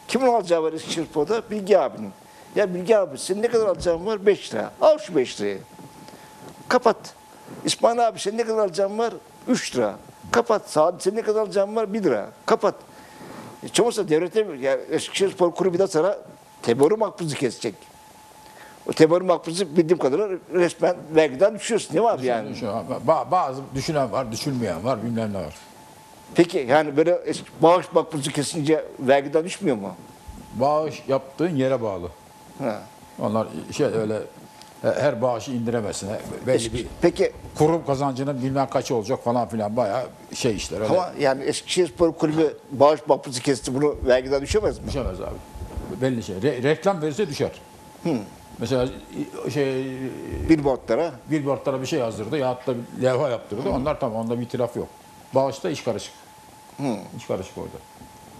Kimin alacağı var Eskişehirspor'da? Bilgi abinin. Ya Bilgi abi senin ne kadar alacağın var? 5 lira. Al şu 5 lirayı. Kapat. İsmail abi senin ne kadar alacağın var? 3 lira. Kapat. Saad senin ne kadar alacağın var? 1 lira. Kapat. E, Çoğunsa devlete, yani Eskişehirspor Kulübü de sana teberu makbuzu kesecek. O teberu makbuzu bildiğim kadarıyla resmen vergiden düşüyorsun değil mi abi yani? Ba- bazı düşünen var, düşünmeyen var, bilmem ne var. Peki yani böyle bağış makbuzu kesince vergiden düşmüyor mu? Bağış yaptığın yere bağlı. Ha. Onlar şey öyle he- her bağışı indiremezsin. He- Belli bir Peki kurum kazancının bilmem kaçı olacak falan filan bayağı şey işler. Öyle ama yani Eskişehirspor Kulübü bağış makbuzu kesti bunu vergiden düşemez mi? düşemez abi. Belli şey. Re- reklam verirse düşer. Mesela şey Billboardlara. billboardlara bir şey yazdırdı ya bir levha yaptırdı. Onlar tamam onda bir itiraf yok. Bağışta iş karışık. İş karışık orada.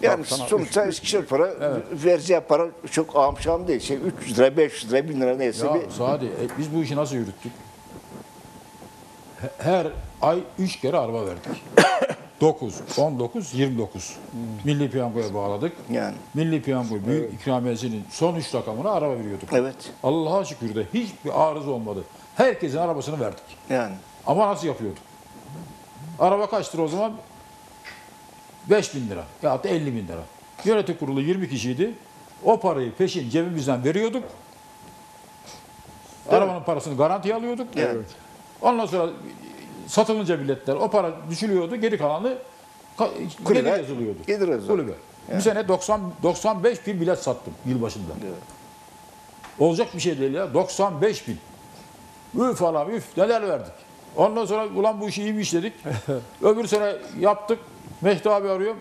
Yani sana sonuçta Eskişehirspor'a vereceği para çok amşam değil. Şey 300 lira, 500 lira, 1000 lira neyse Ya bir Sadi e, biz bu işi nasıl yürüttük? He- Her ay 3 kere araba verdik. 9, 19, 29. Milli piyangoya bağladık. yani. Milli piyango büyük ikramiyesinin son 3 rakamına araba veriyorduk. Evet. Allah'a şükür de hiçbir arıza olmadı. Herkesin arabasını verdik. Yani. Ama nasıl yapıyorduk? Araba kaç lira o zaman? 5 bin lira ya da 50 bin lira. Yönetim kurulu 20 kişiydi. O parayı peşin cebimizden veriyorduk. Arabanın parasını garantiye alıyorduk. Evet. Ondan sonra satılınca biletler o para düşülüyordu. Geri kalanı geri yazılıyordu. geri yazılıyordu. Kulübe. Bir sene 90 95 bin bilet sattım yıl başında. Olacak bir şey değil ya. 95 bin. Üf falan üf neler verdik. Ondan sonra ulan bu işi iyi mi işledik? Öbür sene yaptık. Mehdi abi arıyorum.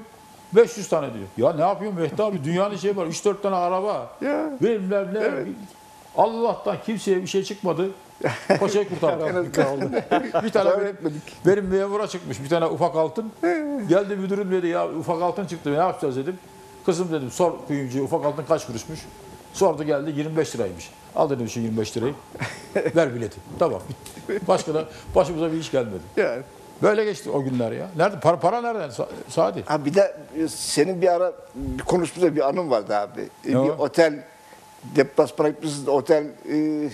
500 tane diyor. Ya ne yapıyorsun Mehdi abi? Dünyanın şeyi var. 3-4 tane araba. Ya. Bilmem ne. Allah'tan kimseye bir şey çıkmadı. Paşayı kurtardık. bir tane benim, benim memura çıkmış bir tane ufak altın. Geldi müdürüm dedi ya ufak altın çıktı ne yapacağız dedim. Kızım dedim sor kuyumcuya ufak altın kaç kuruşmuş. Sordu geldi 25 liraymış. Al dedim şu 25 lirayı. Ver bileti. Tamam. Başka da başımıza bir iş gelmedi. Yani. Böyle geçti o günler ya. Nerede? Para, para nereden? Sa- Sadi. Ha bir de e, senin bir ara bir konuşmada bir anın vardı abi. E, Ne bir o? otel deplasmana gitmişsiniz. Otel e,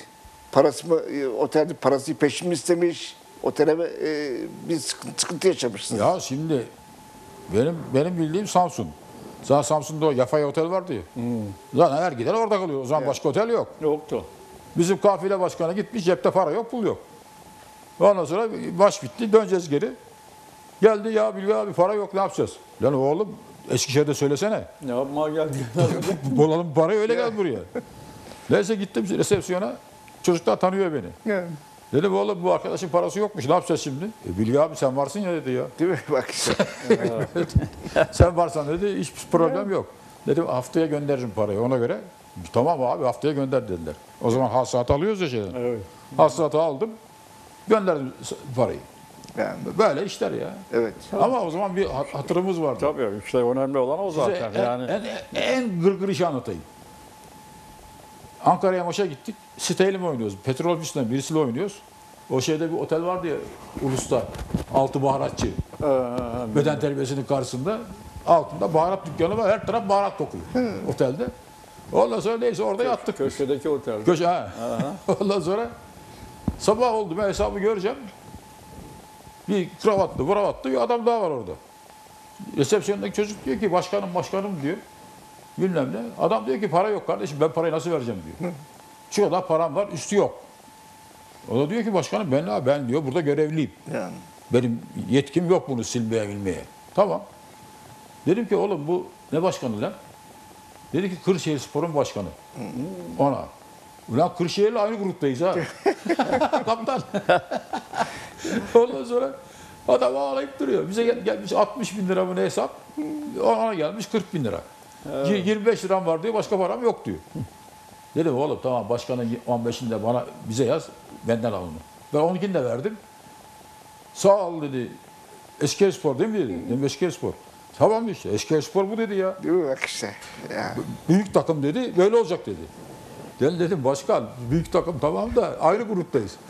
parası mı e, otel parası peşin mi istemiş? Otele e, bir sıkıntı, sıkıntı yaşamışsınız. Ya şimdi benim benim bildiğim Samsun. Zaten Samsun'da o Yafaya Otel vardı ya. Zaten her giden orada kalıyor. O zaman başka otel yok. Yoktu. Bizim kafile başkanı gitmiş cepte para yok pul yok. Ondan sonra baş bitti döneceğiz geri. Geldi ya Bilge abi para yok ne yapacağız? Lan oğlum Eskişehir'de söylesene. Ne yapmaya geldi? Bulalım parayı öyle gel buraya. Neyse gittim resepsiyona. Çocuklar tanıyor beni. Yani. Dedim oğlum bu arkadaşın parası yokmuş ne yapacağız şimdi? E, Bilge abi sen varsın ya dedi ya. Değil mi? Bak işte. Sen varsan dedi hiç problem yok. Dedim haftaya gönderirim parayı ona göre. Tamam abi haftaya gönder dediler. O zaman hasılat alıyoruz ya şeyden. evet. Hasılatı aldım. Gönderdim parayı. Yani. Böyle işler ya. Evet. Ama o zaman bir hat- hatırımız vardı. Tabii işte önemli olan o Size zaten. en, yani en, en gırgır işi anlatayım. Ankara'ya maça gittik. Siteyle mi oynuyoruz? Petrol Pist'ten birisiyle oynuyoruz. O şeyde bir otel vardı ya Ulus'ta. Altı baharatçı. Ee, Beden terbiyesinin karşısında. Altında baharat dükkanı var. Her taraf baharat kokuyor otelde. Ondan sonra neyse orada yattık. biz. köşedeki otel. Köşe ha. Ondan sonra sabah oldu ben hesabı göreceğim. Bir kravatlı, kravatlı bir adam daha var orada. Resepsiyondaki çocuk diyor ki başkanım başkanım diyor. Bilmem ne. Adam diyor ki para yok kardeşim ben parayı nasıl vereceğim diyor. Şu kadar param var üstü yok. O da diyor ki başkanım ben ne ben diyor burada görevliyim. Yani. Benim yetkim yok bunu silmeye bilmeye. Tamam. Dedim ki oğlum bu ne başkanı lan? Dedi ki Kırşehir Spor'un başkanı. Ona. Ulan Kırşehir'le aynı gruptayız ha. Kaptan. Ondan sonra adam ağlayıp duruyor. Bize gel- gelmiş 60 bin lira ne hesap? Ona gelmiş 40 bin lira. Y- 25 liram var diyor başka param yok diyor. Dedim oğlum tamam başkanın 15'ini de bana bize yaz benden al onu. Ben 12'ni de verdim. Sağ ol dedi. Eskişehir Spor değil mi dedi. Dedim Eskişehir Spor. Tamam işte Eskişehir Spor bu dedi ya. Bak işte. Ya. Büyük takım dedi böyle olacak dedi. Ben dedim başkan büyük takım tamam da ayrı gruptayız.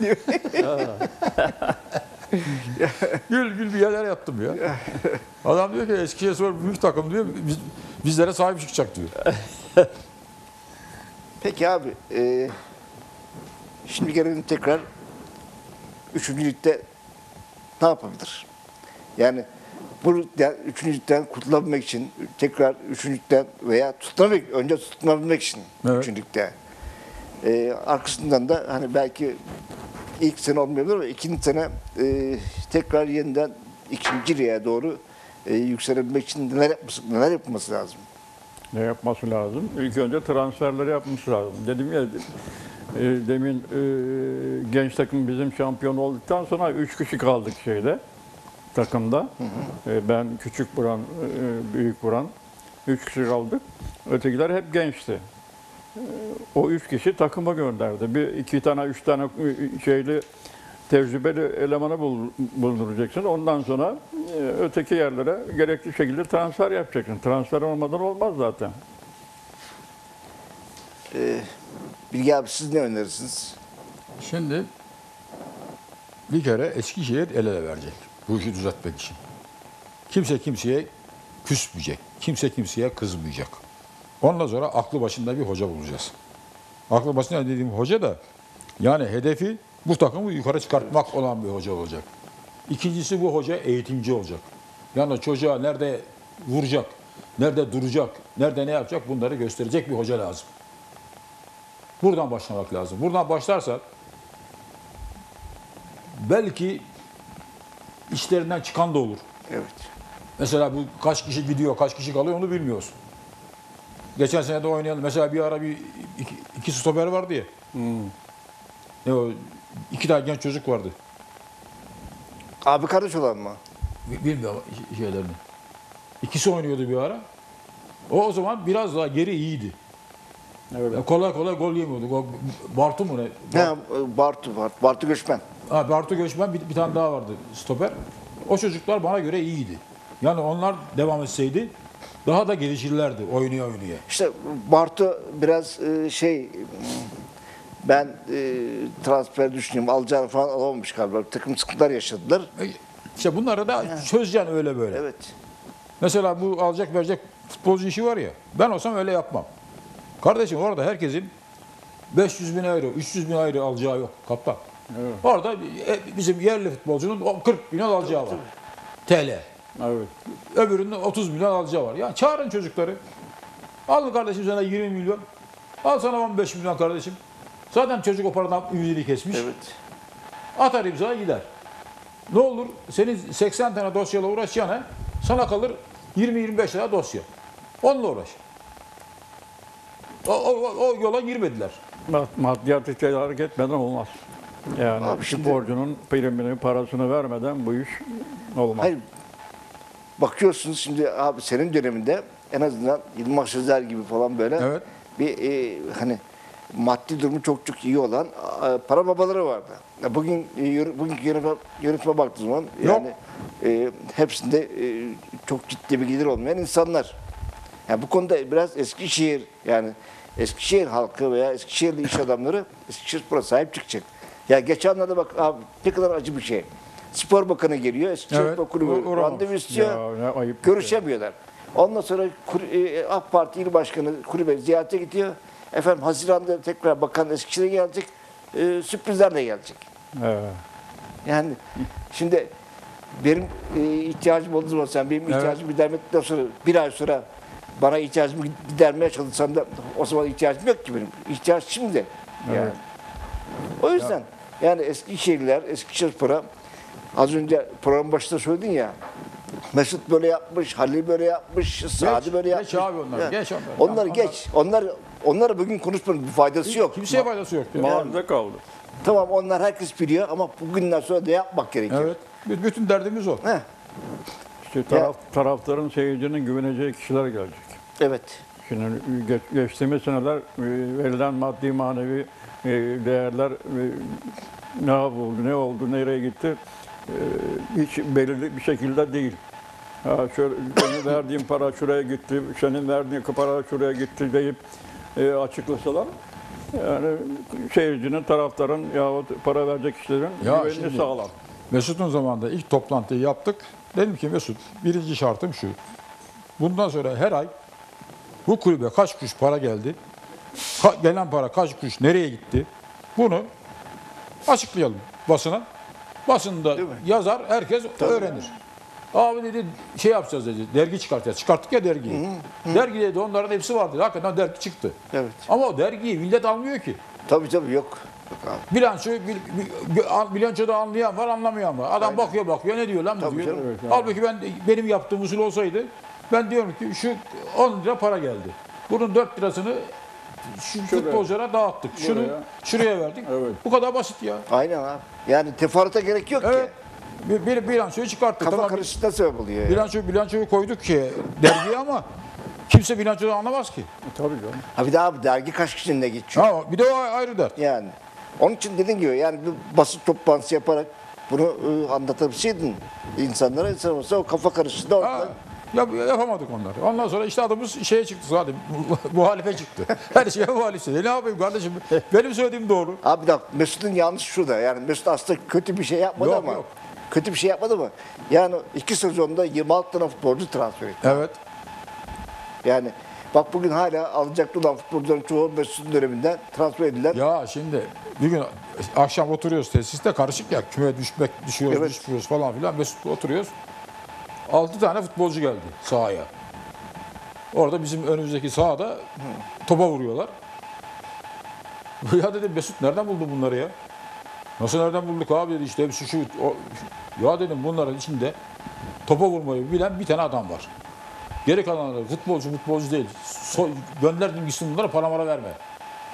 gül gül bir yerler yaptım ya. Adam diyor ki Eskişehir büyük takım diyor. Biz, bizlere sahip çıkacak diyor. Peki abi. E, şimdi gelelim tekrar üçüncü ligde ne yapabilir? Yani bu ligden, üçüncü ligden kurtulabilmek için tekrar üçüncü ligden veya tutunabilmek, önce tutunabilmek için Evet. üçüncü ligde. E, arkasından da hani belki ilk sene olmayabilir ama ikinci sene e, tekrar yeniden ikinci lige doğru e, yükselebilmek için neler yapması, neler yapması lazım? Ne yapması lazım? İlk önce transferleri yapması lazım. Dedim ya e, demin e, genç takım bizim şampiyon olduktan sonra üç kişi kaldık şeyde takımda. E, ben küçük buran, e, büyük buran. Üç kişi kaldık. Ötekiler hep gençti. E, o üç kişi takıma gönderdi. Bir iki tane, üç tane şeyli tecrübeli elemanı bul- bulunduracaksın. Ondan sonra e, öteki yerlere gerekli şekilde transfer yapacaksın. Transfer olmadan olmaz zaten. E, Bilge abi siz ne önerirsiniz? Şimdi bir kere Eskişehir el ele verecek bu işi düzeltmek için. Kimse kimseye küsmeyecek. Kimse kimseye kızmayacak. Ondan sonra aklı başında bir hoca bulacağız. Aklı başında dediğim hoca da yani hedefi bu takımı yukarı çıkartmak olan bir hoca olacak. İkincisi bu hoca eğitimci olacak. Yani çocuğa nerede vuracak, nerede duracak, nerede ne yapacak bunları gösterecek bir hoca lazım. Buradan başlamak lazım. Buradan başlarsak belki işlerinden çıkan da olur. Evet. Mesela bu kaç kişi gidiyor, kaç kişi kalıyor onu bilmiyoruz. Geçen sene de oynayalım. Mesela bir ara bir iki, iki stoper vardı ya. Ne o? İki tane genç çocuk vardı. Abi kardeş olan mı? Bi- Bilmiyorum şeylerini. İkisi oynuyordu bir ara. O o zaman biraz daha geri iyiydi. Evet. Yani kolay kolay gol yemiyordu. Gol- Bartu mu ne? Ne? Bartu var. Bartu Göçmen. Ha, Bartu Göçmen bir, bir tane daha vardı stoper. O çocuklar bana göre iyiydi. Yani onlar devam etseydi daha da gelişirlerdi oynaya oynaya. İşte Bartu biraz e, şey ben e, transfer düşünüyorum. Alacağını falan alamamış galiba. Bir takım sıkıntılar yaşadılar. İşte bunları da çözeceksin öyle böyle. Evet. Mesela bu alacak verecek futbolcu işi var ya. Ben olsam öyle yapmam. Kardeşim orada herkesin 500 bin euro, 300 bin euro alacağı yok kaptan. Evet. Orada e, bizim yerli futbolcunun o 40 milyon alacağı var. TL. Evet. Öbürünün 30 milyon alacağı var. Ya çağırın çocukları. Al kardeşim sana 20 milyon. Al sana 15 milyon kardeşim. Zaten çocuk o paradan ümidini kesmiş. Evet. Atar imza gider. Ne olur senin 80 tane dosyayla uğraşacağına sana kalır 20-25 tane dosya. Onunla uğraş. O, o, o yola girmediler. Mad- Maddiyat içeri hareket etmeden olmaz. Yani Abi şimdi- sporcunun primini, parasını vermeden bu iş olmaz. Hayır. Bakıyorsunuz şimdi abi senin döneminde en azından Yılmaz Özer gibi falan böyle Evet. bir e, hani maddi durumu çok çok iyi olan e, para babaları vardı. Ya Bugün e, yürü- bugünkü yönetime, yönetime baktığın zaman yani e, hepsinde e, çok ciddi bir gelir olmayan insanlar. Yani bu konuda biraz Eskişehir yani Eskişehir halkı veya Eskişehirli iş adamları Eskişehirspor'a sahip çıkacak. Ya geçenlerde bak abi ne kadar acı bir şey. Spor Bakanı geliyor, Eskişehir Evet, Spor Kulübü uğramamış. randevu istiyor. Ya ne ayıp bir şey. Görüşemiyorlar. Ondan sonra kur- e, AK Parti İl Başkanı kulübe ziyarete gidiyor. Efendim Haziran'da tekrar bakan Eskişehir'e gelecek. E, sürprizler de gelecek. Evet. Yani şimdi benim e, ihtiyacım olduğu zaman sen benim Evet. ihtiyacımı gidermekten sonra bir ay sonra bana ihtiyacımı gidermeye çalışsan da o zaman ihtiyacım yok ki benim. İhtiyaç şimdi. Yani. Evet. O yüzden yani Eskişehirliler, Eskişehirspor'a az önce program başında söyledin ya Mesut böyle yapmış, Halil böyle yapmış, Sadi böyle geç yapmış. abi onları, Ya, geç onları. Onlar Tamam, geç. Onlar onlara bugün konuşmanın bir faydası yok. Kimseye faydası yok. diyor. Mağazada kaldı. Tamam onlar herkes biliyor ama bugünden sonra da yapmak gerekiyor. Evet. Bütün derdimiz o. Heh, İşte taraf, taraftarın seyircinin güveneceği kişiler gelecek. evet. Şimdi geç, geçtiğimiz seneler e, verilen maddi manevi e, değerler e, ne oldu, ne oldu, nereye gitti e, hiç belirli bir şekilde değil. Ha, şöyle, senin verdiğin para şuraya gitti, senin verdiğin para şuraya gitti deyip e, açıklasalar yani seyircinin, taraftarın yahut para verecek kişilerin Ya güvenini şimdi- sağlar. Mesut'un zamanında ilk toplantıyı yaptık. Dedim ki Mesut birinci şartım şu. Bundan sonra her ay bu kulübe kaç kuruş para geldi? ka- gelen para kaç kuruş nereye gitti? Bunu açıklayalım basına. Basında yazar herkes öğrenir. Abi dedi şey yapacağız dedi. Dergi çıkartacağız. Çıkarttık ya dergiyi. Dergide de onların hepsi vardı. Hakikaten dergi çıktı. Evet. Ama o dergiyi millet almıyor ki. Tabii tabii yok. Yok abi. Bilançoyu bil, bil, bilançoda anlayan var, anlamayan var. Adam bakıyor bakıyor ne diyor lan bu Tabii diyor. canım, evet, Halbuki ben benim yaptığım usul olsaydı ben diyorum ki şu 10 lira para geldi. Bunun 4 lirasını şu futbolculara dağıttık. Şunu Buraya. şuraya verdik. Evet. Bu kadar basit ya. Aynen abi. Yani teferruata gerek yok Evet. ki. Bir, bir bilançoyu çıkarttık. Kafa tamam. karışıklığına sebep oluyor. Yani. Bilanço, bilançoyu koyduk ki dergiye ama kimse bilançoda anlamaz ki. Tabii canım. Ha bir daha abi dergi kaç kişinin eline geçiyor? Ha, bir de o ayrı dert. Yani. Onun için dediğim gibi yani bir basın toplantısı yaparak bunu e, anlatabilseydin insanlara insan olsa o kafa karıştı da Ha, orada. ya, yapamadık onları. Ondan sonra işte adımız şeye çıktı zaten. muhalife çıktı. Her şeye muhalifsin. E ne yapayım kardeşim? Benim söylediğim doğru. Abi bak Mesut'un yanlış şurada. Yani Mesut aslında kötü bir şey yapmadı Yok, ama. yok. Kötü bir şey yapmadı mı? Yani iki sezonda 26 tane futbolcu transfer etti. Evet. Yani bak bugün hala alacaklı olan futbolcuların çoğu Mesut'un döneminden transfer edilen. Ya şimdi bir gün akşam oturuyoruz tesiste karışık ya. Küme düşmek, düşüyoruz, Evet. düşmüyoruz falan filan. Mesut'la oturuyoruz. 6 tane futbolcu geldi sahaya. Orada bizim önümüzdeki sahada topa vuruyorlar. Ya dedim Mesut nereden buldun bunları ya? Nasıl nereden bulduk abi dedi işte hepsi şu. o- Ya dedim bunların içinde topa vurmayı bilen bir tane adam var. Geri kalanları futbolcu futbolcu değil. So, gönderdim gitsin bunlara para mara verme.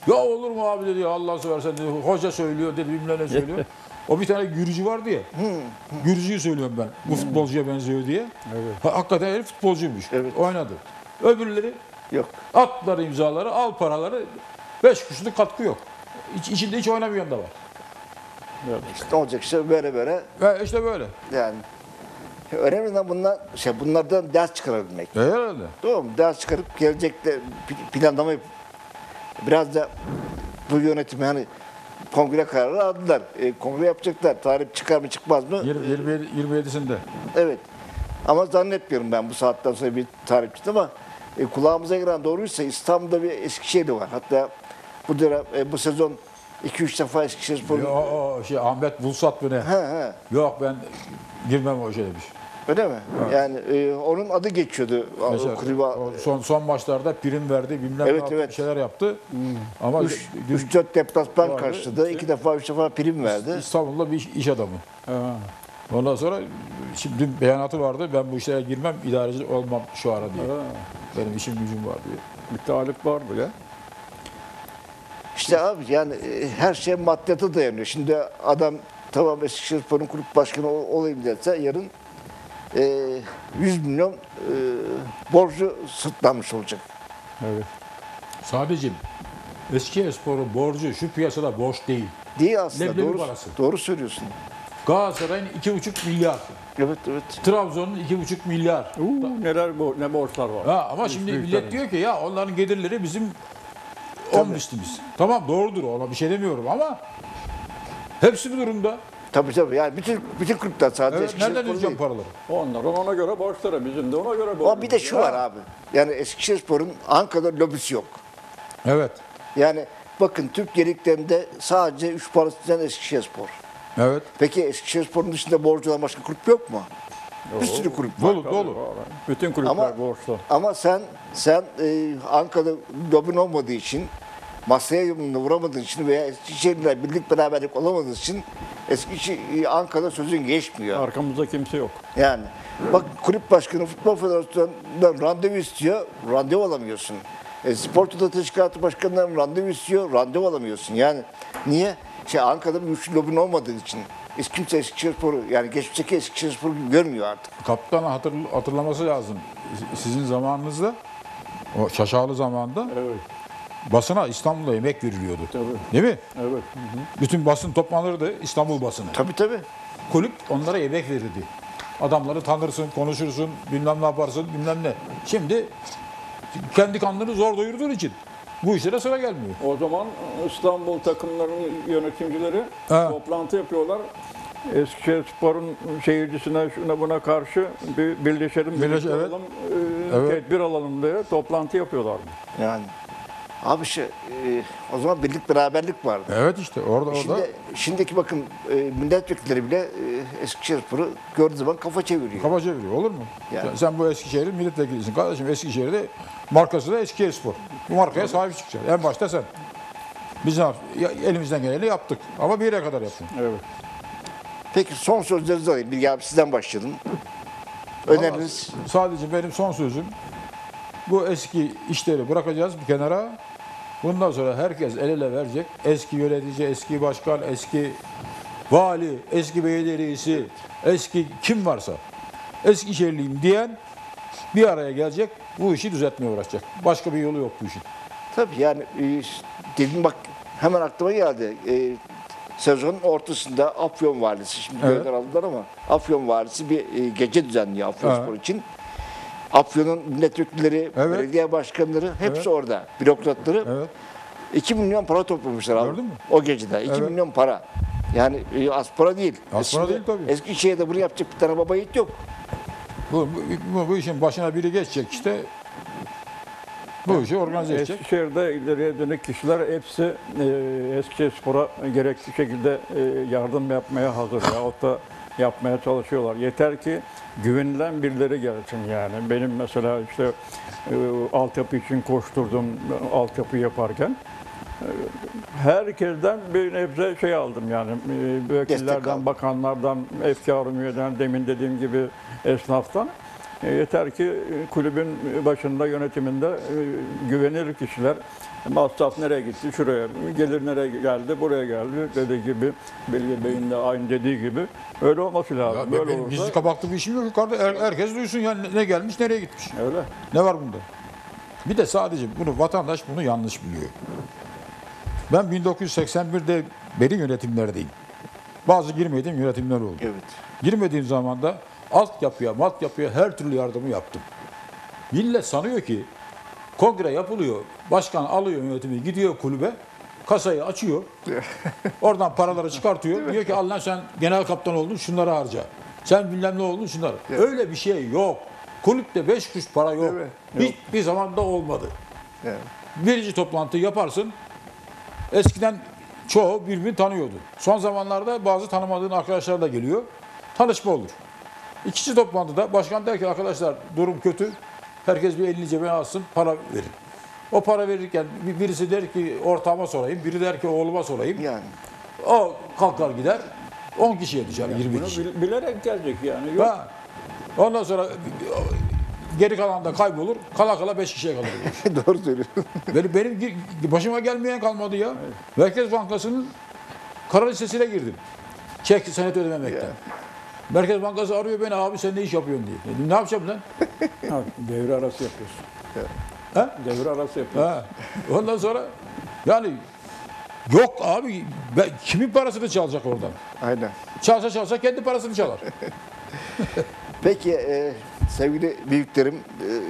Ya olur mu abi dedi Allah seversen dedi. Hoca söylüyor dedi bilmem ne söylüyor. o bir tane Gürcü vardı ya. Gürcüyü söylüyorum ben. Bu futbolcuya benziyor diye. Ha, hakikaten herif futbolcuymuş. Evet. Oynadı. Öbürleri Yok. atlar imzaları, al paraları. Beş kuşluk katkı yok. İç, içinde hiç oynamayan da var. İşte olacak işte böyle böyle Ve işte böyle. yani. Önemli olan bunlar, şey, bunlardan ders çıkarabilmek. E, herhalde. Doğru mu? Ders çıkarıp gelecekte pi- planlama yap- biraz da bu yönetim yani kongre kararı aldılar. E, kongre yapacaklar. Tarih çıkar mı çıkmaz mı? 20, 27, 27'sinde. Evet. Ama zannetmiyorum ben bu saatten sonra bir tarih çıktı ama e, kulağımıza giren doğruysa İstanbul'da bir Eskişehir'de var. Hatta bu dönem e, bu sezon 2-3 defa Eskişehir o, o şey Ahmet Bulsat mı ne? He he. Yok ben girmem o şey demiş. Öyle mi? Yani e, onun adı geçiyordu. Mesela Kulübe, o son son maçlarda prim verdi, bilmem Evet, ne evet. bir şeyler yaptı. Ama dün 3-4 deplasman karşıladı. 2 defa 3 defa prim verdi. İstanbul'da bir iş, iş adamı. Ha. Ondan sonra şimdi dün beyanatı vardı. Ben bu işlere girmem, idareci olmam şu ara diye. Ha. Benim işim gücüm var diye. Bir talip vardı ya. İşte abi yani e, her şey maddiyata dayanıyor. Şimdi adam tamam Eskişehirspor'un kulüp başkanı ol- olayım derse yarın 100 milyon e, borcu sırtlanmış olacak. Evet. Sadece Eskişehirspor'un borcu şu piyasada borç değil. Değil aslında. Leblebi Doğru, parası. doğru söylüyorsun. Galatasaray'ın 2,5 milyar. Evet evet. Trabzon'un 2,5 milyar. Uu, neler ne borçlar var. Ha, ama şimdi büyüklerin. millet diyor ki ya onların gelirleri bizim 10 mislimiz. Tamam doğrudur ona bir şey demiyorum ama hepsi bu durumda. Tabii tabii. Yani bütün bütün kulüpler sadece Evet, Eskişehirspor nereden ödeyeceğim değil. paraları? Onların ona göre borçları, bizim de ona göre borçlarımız. Ama bir de şu var abi. Yani Eskişehirspor'un Ankara'da lobisi yok. Evet. Yani bakın Türkiye liglerinde sadece 3 parası düzen Eskişehirspor. Evet. Peki Eskişehirspor'un dışında borcu olan başka kulüp yok mu? Bir sürü kulüp var. Dolu dolu. Bütün kulüpler Ama- borçlu. Ama sen sen e, Ankara'da lobin olmadığı için masaya vuramadığın için veya Eskişehir'le birlik beraberlik olamadığın için Eskişehir, Ankara'da sözün geçmiyor. Arkamızda kimse yok. Yani bak kulüp başkanı futbol federasyonundan randevu istiyor, randevu alamıyorsun. E, spor Toto teşkilatı başkanından randevu istiyor, randevu alamıyorsun. Yani niye? Şey Ankara'da bir güçlü lobin olmadığı için. Hiç kimse Eskişehirspor'u yani geçmişteki Eskişehirspor'u gibi görmüyor artık. Kaptan hatır, hatırlaması lazım. Sizin zamanınızda o şaşalı zamanda Evet. Basına İstanbul'da yemek veriliyordu. Tabii. Değil mi? Evet. Hı hı. Bütün basın toplanırdı İstanbul basını. Tabii tabii. Kulüp onlara yemek verirdi. Adamları tanırsın, konuşursun, bilmem ne yaparsın, bilmem ne. Şimdi kendi kanını zor doyurduğun için bu işlere sıra gelmiyor. O zaman İstanbul takımlarının yönetimcileri Ha. toplantı yapıyorlar. Eskişehirspor'un seyircisine şuna buna karşı bir birleşelim, Birleş- evet. olalım, e, Evet. tedbir alalım diye toplantı yapıyorlardı. Yani. Abi şey, e, o zaman birlik beraberlik vardı. Evet işte orada orada. Şimdi, şimdiki bakın e, milletvekilleri bile e, Eskişehirspor'u gördüğü zaman kafa çeviriyor. Kafa çeviriyor olur mu? Yani. Sen, sen bu Eskişehir'in milletvekilisin. Kardeşim Eskişehir'de markası da Eskişehir Spor. Bu markaya sahip çıkacaksın. En başta sen. Biz ne elimizden geleni yaptık. Ama bir yere kadar yaptık. Evet. Peki son sözlerinizi alayım. Bilgi abi sizden başlayalım. Öneriniz? Ama Sadece benim son sözüm bu eski işleri bırakacağız bir kenara. Bundan sonra herkes el ele verecek. Eski yönetici, eski başkan, eski vali, eski belediye reisi, eski kim varsa Eskişehirliyim diyen bir araya gelecek. Bu işi düzeltmeye uğraşacak. Başka bir yolu yok bu işin. Tabii yani e, dedim bak hemen aklıma geldi. E, sezonun ortasında Afyon Valisi, şimdi Evet. gözler aldılar ama Afyon Valisi bir e, gece düzenliyor Afyonspor Evet. için. Afyon'un milletvekilleri, Evet. belediye başkanları hepsi Evet. orada. Bürokratları. Evet. 2 milyon para toplamışlar abi. Gördün mü? O gecede. 2 Evet. milyon para. Yani e, az para değil. Az para değil tabii. Eskişehir'de bunu yapacak bir tane baba yiğit yok. Bu, bu, bu işin başına biri geçecek işte. Bu işi organize edecek. Eskişehir'de ileriye dönük kişiler hepsi e, Eskişehirspor'a gerekli şekilde e, yardım yapmaya hazır yahut da yapmaya çalışıyorlar. Yeter ki güvenilen birileri gelsin yani. Benim mesela işte e, altyapı için koşturdum altyapı yaparken Herkesten bir nebze şey aldım yani. E. Vekillerden, bakanlardan, efkar üyeden, demin dediğim gibi esnaftan. E, Yeter ki e, kulübün başında, yönetiminde e, güvenilir kişiler masraf nereye gitti, şuraya, gelir nereye geldi, buraya geldi dediği gibi, Bilge Bey'in de aynı dediği gibi öyle olması lazım. Ya Böyle benim olursa gizli kapaklı bir işim yok yukarıda. Her- herkes duysun yani ne- ne gelmiş, nereye gitmiş. öyle. Ne var bunda? Bir de sadece bunu vatandaş bunu yanlış biliyor. Ben 1981'de beri yönetimlerdeyim. Bazı girmediğim yönetimler oldu. Evet. Girmediğim zaman da altyapıya, maltyapıya her türlü yardımı yaptım. Millet sanıyor ki kongre yapılıyor, başkan alıyor yönetimi, gidiyor kulübe, kasayı açıyor, oradan paraları çıkartıyor. Diyor ki al lan sen genel kaptan oldun şunları harca. Sen bilmem ne oldun şunları. Öyle bir şey yok. Kulüpte beş kuruş para yok. Evet. Hiçbir zaman da olmadı. Evet. Birinci toplantı yaparsın. Eskiden çoğu birbirini tanıyordu. Son zamanlarda bazı tanımadığın arkadaşlar da geliyor. Tanışma olur. İkinci toplantıda başkan der ki arkadaşlar durum kötü. Herkes bir elini cebine alsın para verin. O para verirken bir- birisi der ki ortağıma sorayım, biri der ki oğluma sorayım. Yani. O kalkar gider 10 kişiye düşer, 20 Bunu kişi. bil- bilerek gelecek yani. Yok. Ha. Ondan sonra geri kalan da kaybolur. Kala kala 5 kişiye kalır. Doğru söylüyorsun. Benim, benim başıma gelmeyen kalmadı ya. Merkez Bankası'nın kara listesine girdim. Çek senet ödememekten. Merkez Bankası arıyor beni abi sen ne iş yapıyorsun diye. Dedim ne yapacağım lan? Ha, devre arası yapıyorsun. Ha? Devre arası yapıyorsun. Ha. Ondan sonra yani yok abi ben, kimin parasını çalacak oradan? Aynen. Çalsa çalsa kendi parasını çalar. Peki e, sevgili büyüklerim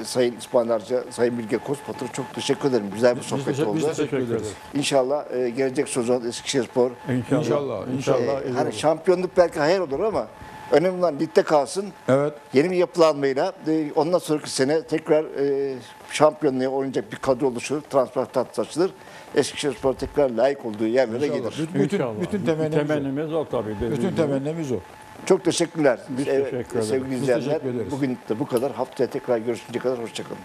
e, Sayın İspandarca, Sayın Bilge Kozpatır çok teşekkür ederim. Güzel bir Biz sohbet teşekkür, oldu. biz teşekkür ederiz. İnşallah e, gelecek sezon Eskişehirspor İnşallah. İnşallah, İnşallah. e, iyi hani şampiyonluk belki hayır olur ama önemli olan ligde kalsın. Evet. Yeni bir yapılanmayla e, ondan sonraki sene tekrar e, şampiyonluğa oynayacak bir kadro oluşur. Transfer tatlısı açılır. Eskişehirspor tekrar layık olduğu yerlere İnşallah. gelir. Bütün, bütün, İnşallah. bütün temennimiz, o. temennimiz o tabii. dediğim Bütün temennimiz o. Çok teşekkürler. Biz teşekkür ederiz. Sevgili izleyenler bugün de bu kadar. Haftaya tekrar görüşünceye kadar hoşçakalın.